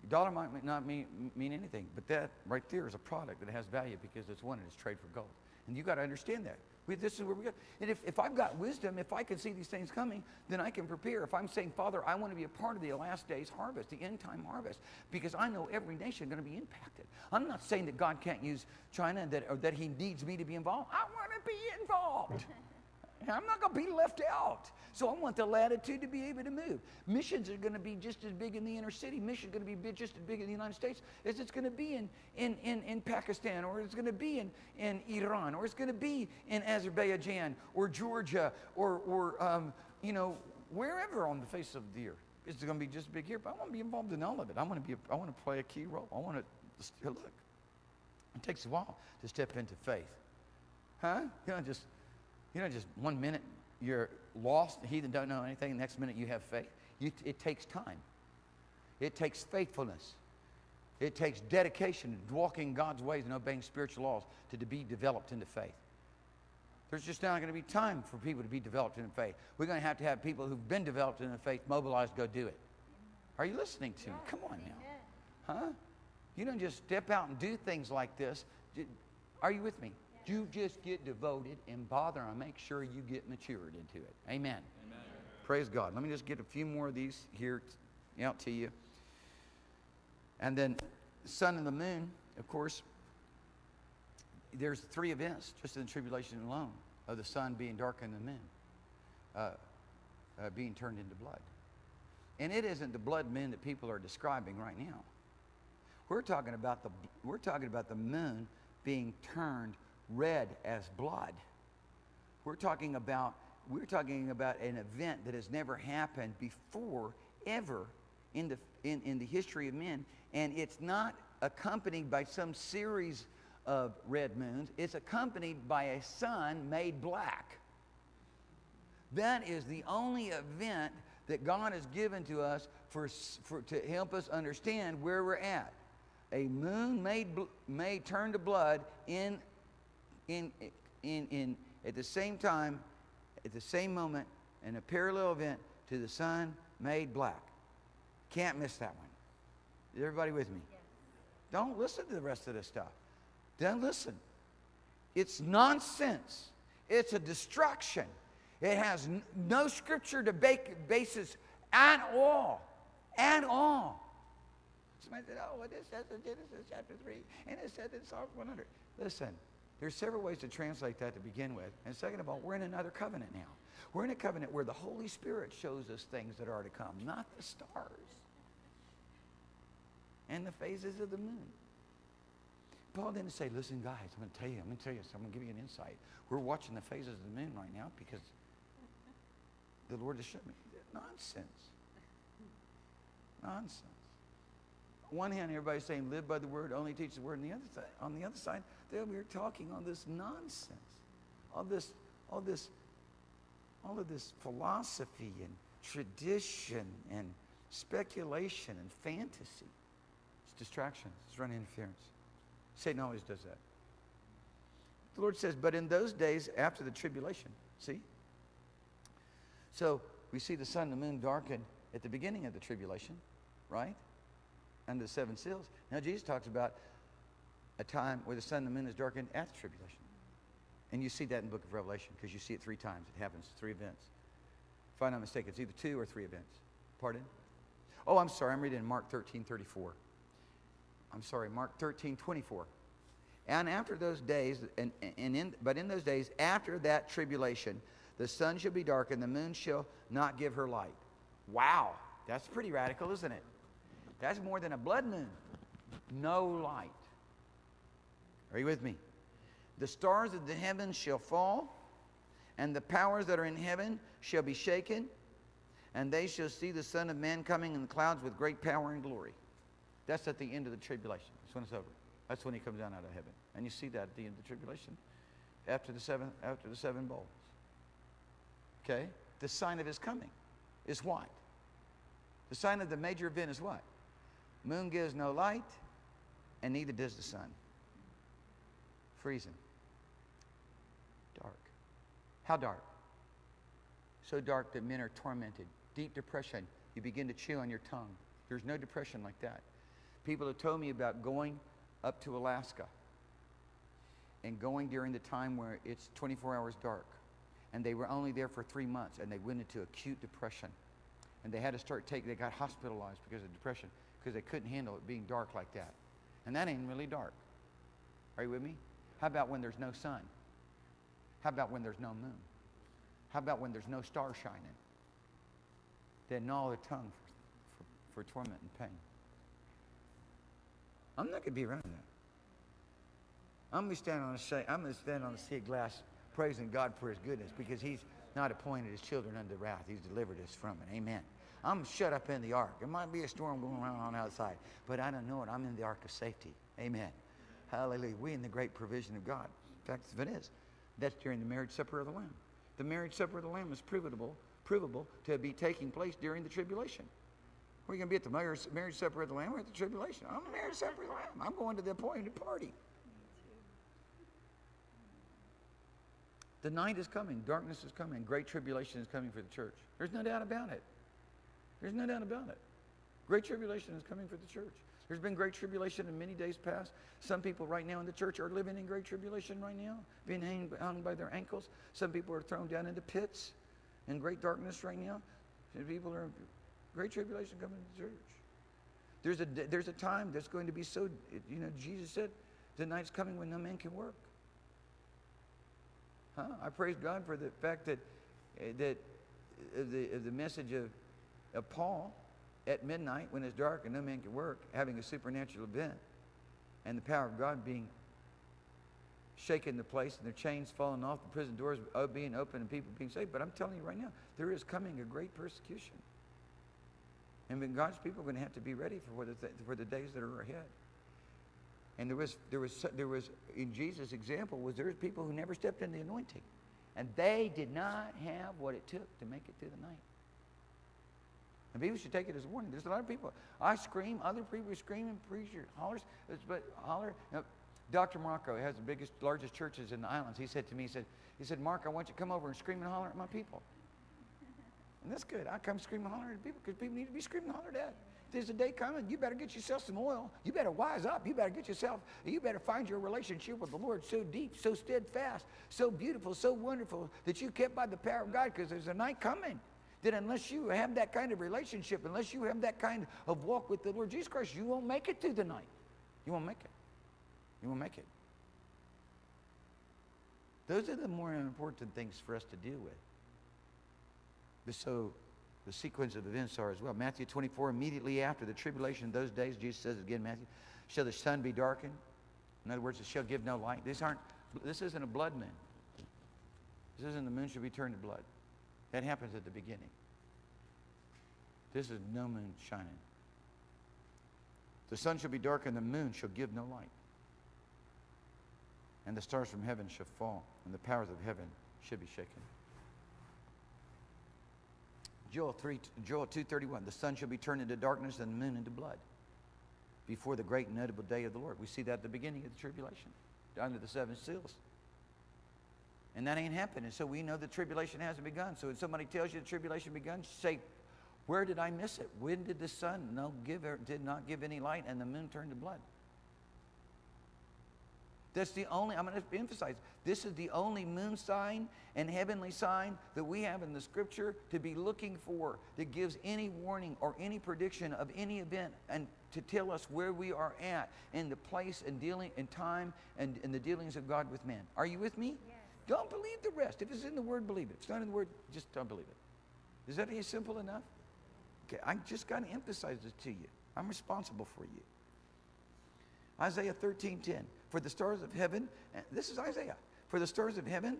dollar might not mean, mean anything, but that right there is a product that has value because it's one and it's trade for gold. And you got to understand that. We, this is where we go. And if, if I've got wisdom, if I can see these things coming, then I can prepare. If I'm saying, Father, I want to be a part of the last days harvest, the end time harvest, because I know every nation is going to be impacted. I'm not saying that God can't use China that, or that He needs me to be involved. I want to be involved. I'm not going to be left out. So I want the latitude to be able to move. Missions are going to be just as big in the inner city. Missions are going to be just as big in the United States as it's going to be in, in, in, in Pakistan or it's going to be in, in Iran or it's going to be in Azerbaijan or Georgia or, or um, you know, wherever on the face of the earth. It's going to be just big here, but I want to be involved in all of it. I want to be. I want to play a key role. I want to look. It takes a while to step into faith, huh? You know, just you know, just one minute you're lost, heathen don't know anything, the next minute you have faith. You, it takes time. It takes faithfulness. It takes dedication to walking God's ways and obeying spiritual laws to, to be developed into faith. There's just not going to be time for people to be developed in faith. We're going to have to have people who've been developed in the faith mobilized to go do it. Are you listening to me? Come on now. Huh? You don't just step out and do things like this. Are you with me? You just get devoted and bother and make sure you get matured into it. Amen. Amen. Praise God. Let me just get a few more of these here out to you. And then sun and the moon, of course, there's three events just in the tribulation alone of the sun being darkened and the moon uh, uh, being turned into blood. And it isn't the blood moon that people are describing right now. We're talking about the, we're talking about the moon being turned red as blood. We're talking about we're talking about an event that has never happened before ever in the in, in the history of men. And it's not accompanied by some series of red moons. It's accompanied by a sun made black. That is the only event that god has given to us for, for to help us understand where we're at. A moon made, made turn to blood in in, in, in, at the same time, at the same moment, in a parallel event to the sun made black. Can't miss that one. Is everybody with me? Yes. Don't listen to the rest of this stuff. Don't listen. It's nonsense. It's a distraction. It has no scripture to bake basis at all. At all. Somebody said, oh, well, this says in Genesis chapter 3, and it says in Psalm 100. Listen, there's several ways to translate that to begin with. And second of all, we're in another covenant now. We're in a covenant where the Holy Spirit shows us things that are to come, not the stars and the phases of the moon. Paul didn't say, listen, guys, I'm going to tell you, I'm going to tell you I'm going to give you an insight. We're watching the phases of the moon right now because the Lord has shown me. Nonsense. Nonsense. On one hand, everybody's saying, live by the word, only teach the word. And the other side, on the other side there we are talking all this nonsense, all this, all this, all of this philosophy and tradition and speculation and fantasy. It's distraction. It's run interference. Satan always does that. The Lord says, but in those days after the tribulation, see? So we see the sun and the moon darkened at the beginning of the tribulation, right? And the seven seals. Now Jesus talks about a time where the sun and the moon is darkened at the tribulation. And you see that in the book of Revelation because you see it three times. It happens, three events. If I'm not mistaken, it's either two or three events. Pardon? Oh, I'm sorry. I'm reading Mark 13, 34. I'm sorry, Mark 13, 24. And after those days, and, and in, but in those days, after that tribulation, the sun shall be dark and the moon shall not give her light. Wow, that's pretty radical, isn't it? That's more than a blood moon. No light. Are you with me? The stars of the heavens shall fall, and the powers that are in heaven shall be shaken, and they shall see the Son of Man coming in the clouds with great power and glory. That's at the end of the tribulation. That's when it's over. That's when he comes down out of heaven. And you see that at the end of the tribulation after the seven, after the seven bowls. Okay? The sign of his coming is what? The sign of the major event is what? Moon gives no light, and neither does the sun. Freezing. Dark. How dark? So dark that men are tormented. Deep depression. You begin to chew on your tongue. There's no depression like that. People have told me about going up to Alaska and going during the time where it's 24 hours dark. And they were only there for three months and they went into acute depression. And they had to start taking, they got hospitalized because of depression because they couldn't handle it being dark like that. And that ain't really dark. Are you with me? How about when there's no sun? How about when there's no moon? How about when there's no star shining? Then gnaw the tongue for, for, for torment and pain. I'm not going to be around that. I'm going to stand on a I'm going to stand on sea of glass, praising God for His goodness, because He's not appointed His children unto wrath. He's delivered us from it. Amen. I'm shut up in the ark. There might be a storm going around on outside, but I don't know it. I'm in the ark of safety. Amen. Hallelujah. We in the great provision of God. In fact, if it is, that's during the marriage supper of the Lamb. The marriage supper of the Lamb is provable, provable to be taking place during the tribulation. We're going to be at the marriage, supper of the Lamb or at the tribulation. I'm the marriage supper of the Lamb. I'm going to the appointed party. The night is coming, darkness is coming, great tribulation is coming for the church. There's no doubt about it. There's no doubt about it. Great tribulation is coming for the church. There's been great tribulation in many days past. Some people right now in the church are living in great tribulation right now, being hung by their ankles. Some people are thrown down into pits in great darkness right now. Some people are in great tribulation coming to the church. There's a, there's a time that's going to be so, you know, Jesus said, the night's coming when no man can work. Huh? I praise God for the fact that, eh, that uh, the, the message of, of Paul at midnight when it's dark and no man can work, having a supernatural event, and the power of God being shaking the place and their chains falling off, the prison doors being open and people being saved. But I'm telling you right now, there is coming a great persecution. And God's people are going to have to be ready for, the, th- for the days that are ahead. And there was, there was, there was, in Jesus' example, was there people who never stepped in the anointing. And they did not have what it took to make it through the night. And people should take it as a warning. There's a lot of people. I scream, other people scream and preacher hollers, but holler. You know, Dr. Marco has the biggest, largest churches in the islands. He said to me, he said, he said, Mark, I want you to come over and scream and holler at my people. And that's good. I come scream and holler at people because people need to be screaming and hollered at. There's a day coming. You better get yourself some oil. You better wise up. You better get yourself, you better find your relationship with the Lord so deep, so steadfast, so beautiful, so wonderful that you kept by the power of God because there's a night coming that unless you have that kind of relationship, unless you have that kind of walk with the Lord Jesus Christ, you won't make it through the night. You won't make it. You won't make it. Those are the more important things for us to deal with. So the sequence of events are as well. Matthew 24, immediately after the tribulation of those days, Jesus says again, Matthew, shall the sun be darkened? In other words, it shall give no light. These aren't, this isn't a blood moon. This isn't the moon shall be turned to blood. That happens at the beginning. This is no moon shining. The sun shall be dark and the moon shall give no light. And the stars from heaven shall fall, and the powers of heaven shall be shaken. Joel 3, Joel 2.31, the sun shall be turned into darkness and the moon into blood before the great and notable day of the Lord. We see that at the beginning of the tribulation, under the seven seals. And that ain't happening. So we know the tribulation hasn't begun. So when somebody tells you the tribulation begun, say, where did I miss it? When did the sun no give er, did not give any light and the moon turned to blood? That's the only, I'm going to emphasize, this is the only moon sign and heavenly sign that we have in the scripture to be looking for that gives any warning or any prediction of any event and to tell us where we are at in the place and dealing and time and, in the dealings of God with man. Are you with me? Yes. Don't believe the rest. If it's in the word, believe it. If it's not in the word, just don't believe it. Is that any simple enough? Okay, I just got to emphasize this to you. I'm responsible for you. Isaiah 13:10. For the stars of heaven, and this is Isaiah. For the stars of heaven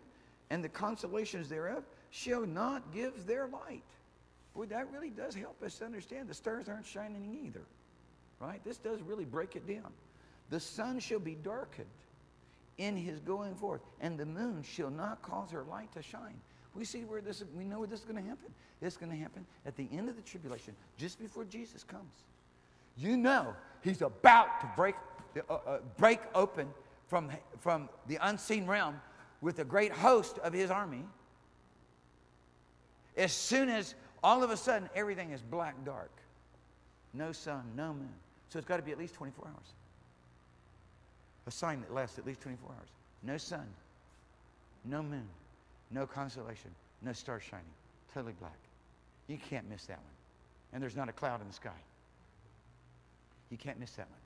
and the constellations thereof shall not give their light. Boy, that really does help us understand the stars aren't shining either. Right? This does really break it down. The sun shall be darkened in his going forth, and the moon shall not cause her light to shine. We see where this we know where this is going to happen. It's going to happen at the end of the tribulation, just before Jesus comes. You know he's about to break uh, uh, break open from, from the unseen realm with a great host of his army. As soon as all of a sudden everything is black dark, no sun, no moon. So it's got to be at least 24 hours. A sign that lasts at least 24 hours. No sun, no moon, no constellation, no star shining, totally black. You can't miss that one. And there's not a cloud in the sky. You can't miss that one.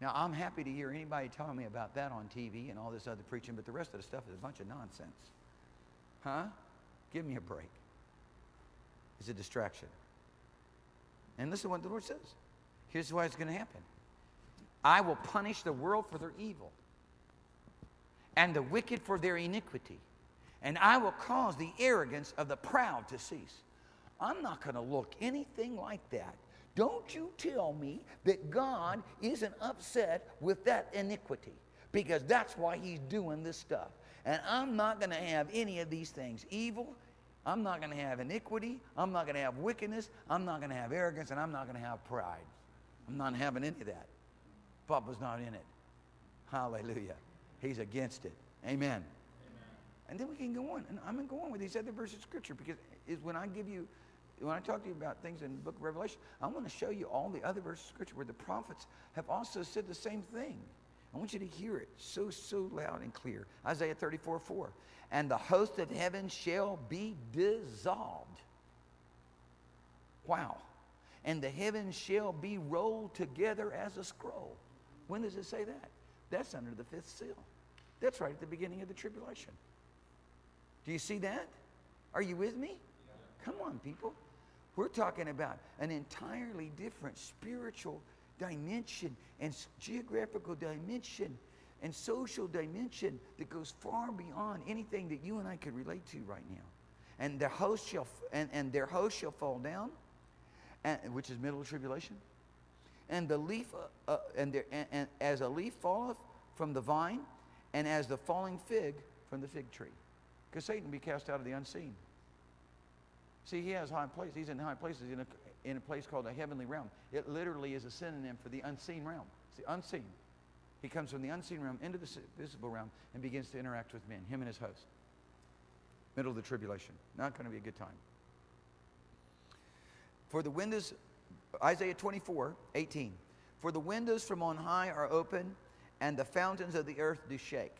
Now, I'm happy to hear anybody telling me about that on TV and all this other preaching, but the rest of the stuff is a bunch of nonsense. Huh? Give me a break. It's a distraction. And listen to what the Lord says. Here's why it's going to happen I will punish the world for their evil and the wicked for their iniquity, and I will cause the arrogance of the proud to cease. I'm not going to look anything like that don't you tell me that God isn't upset with that iniquity because that's why He's doing this stuff. And I'm not going to have any of these things evil. I'm not going to have iniquity. I'm not going to have wickedness. I'm not going to have arrogance. And I'm not going to have pride. I'm not having any of that. Papa's not in it. Hallelujah. He's against it. Amen. Amen. And then we can go on. And I'm going to go on with these other verses of Scripture because is when I give you when I talk to you about things in the book of Revelation, I want to show you all the other verses of Scripture where the prophets have also said the same thing. I want you to hear it so, so loud and clear. Isaiah 34 4. And the host of heaven shall be dissolved. Wow. And the heavens shall be rolled together as a scroll. When does it say that? That's under the fifth seal. That's right at the beginning of the tribulation. Do you see that? Are you with me? Come on, people. We're talking about an entirely different spiritual dimension and geographical dimension and social dimension that goes far beyond anything that you and I could relate to right now. And their host shall and, and their host shall fall down, and, which is middle tribulation. And the leaf uh, uh, and, there, and, and as a leaf falleth from the vine, and as the falling fig from the fig tree, because Satan be cast out of the unseen. See, he has high places. He's in high places in a, in a place called a heavenly realm. It literally is a synonym for the unseen realm. It's the unseen. He comes from the unseen realm into the visible realm and begins to interact with men, him and his host. Middle of the tribulation. Not going to be a good time. For the windows, Isaiah 24, 18. For the windows from on high are open, and the fountains of the earth do shake.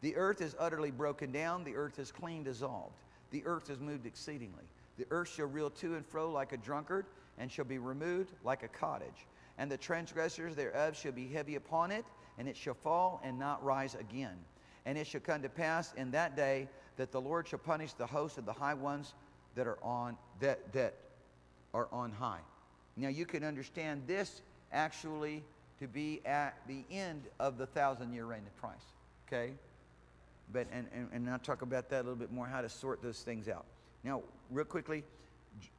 The earth is utterly broken down, the earth is clean dissolved. The earth is moved exceedingly. The earth shall reel to and fro like a drunkard, and shall be removed like a cottage. And the transgressors thereof shall be heavy upon it, and it shall fall and not rise again. And it shall come to pass in that day that the Lord shall punish the host of the high ones that are on that that are on high. Now you can understand this actually to be at the end of the thousand year reign of Christ. Okay? But and, and, and I'll talk about that a little bit more, how to sort those things out. Now, real quickly,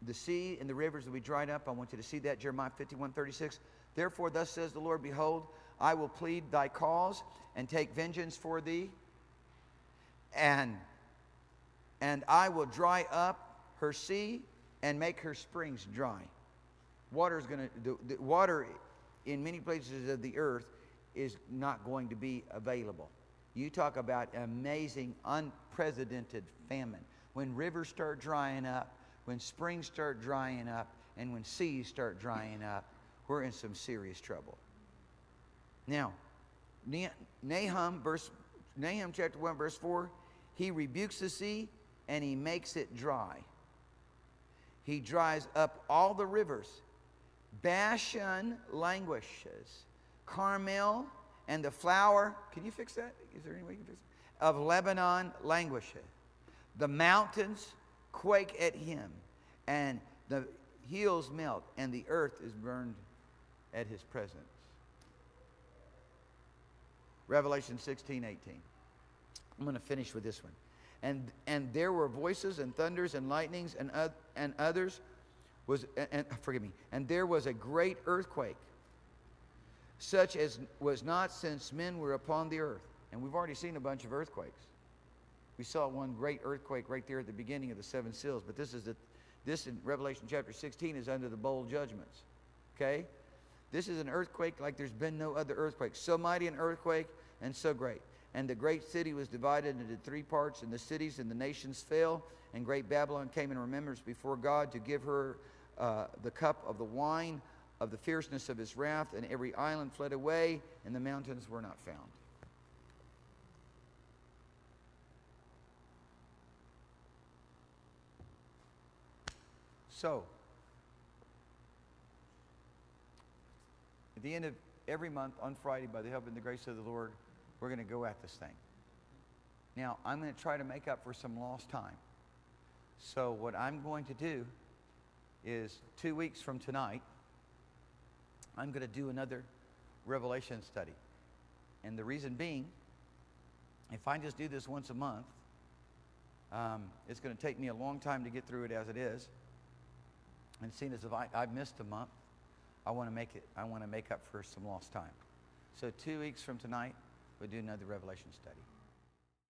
the sea and the rivers will be dried up. I want you to see that, Jeremiah 51, 36. Therefore, thus says the Lord, Behold, I will plead thy cause and take vengeance for thee, and, and I will dry up her sea and make her springs dry. Water is going to, the, the water in many places of the earth is not going to be available. You talk about amazing, unprecedented famine when rivers start drying up, when springs start drying up, and when seas start drying up, we're in some serious trouble. Now, Nahum, verse, Nahum chapter 1, verse 4, he rebukes the sea and he makes it dry. He dries up all the rivers. Bashan languishes. Carmel and the flower, can you fix that? Is there any way you can fix it? Of Lebanon languishes. The mountains quake at him, and the hills melt, and the earth is burned at his presence. Revelation 16, 18. I'm going to finish with this one. And, and there were voices and thunders and lightnings and, uh, and others was, and, forgive me, and there was a great earthquake, such as was not since men were upon the earth. And we've already seen a bunch of earthquakes. We saw one great earthquake right there at the beginning of the seven seals, but this is the, this in Revelation chapter 16 is under the bowl judgments. Okay? This is an earthquake like there's been no other earthquake. So mighty an earthquake and so great. And the great city was divided into three parts, and the cities and the nations fell. And great Babylon came in remembrance before God to give her uh, the cup of the wine of the fierceness of his wrath. And every island fled away, and the mountains were not found. So, At the end of every month on Friday, by the help and the grace of the Lord, we're going to go at this thing. Now, I'm going to try to make up for some lost time. So, what I'm going to do is two weeks from tonight, I'm going to do another Revelation study. And the reason being, if I just do this once a month, um, it's going to take me a long time to get through it as it is. And seeing as if I, I've missed a month, I want to make it, I want to make up for some lost time. So two weeks from tonight, we'll do another Revelation study.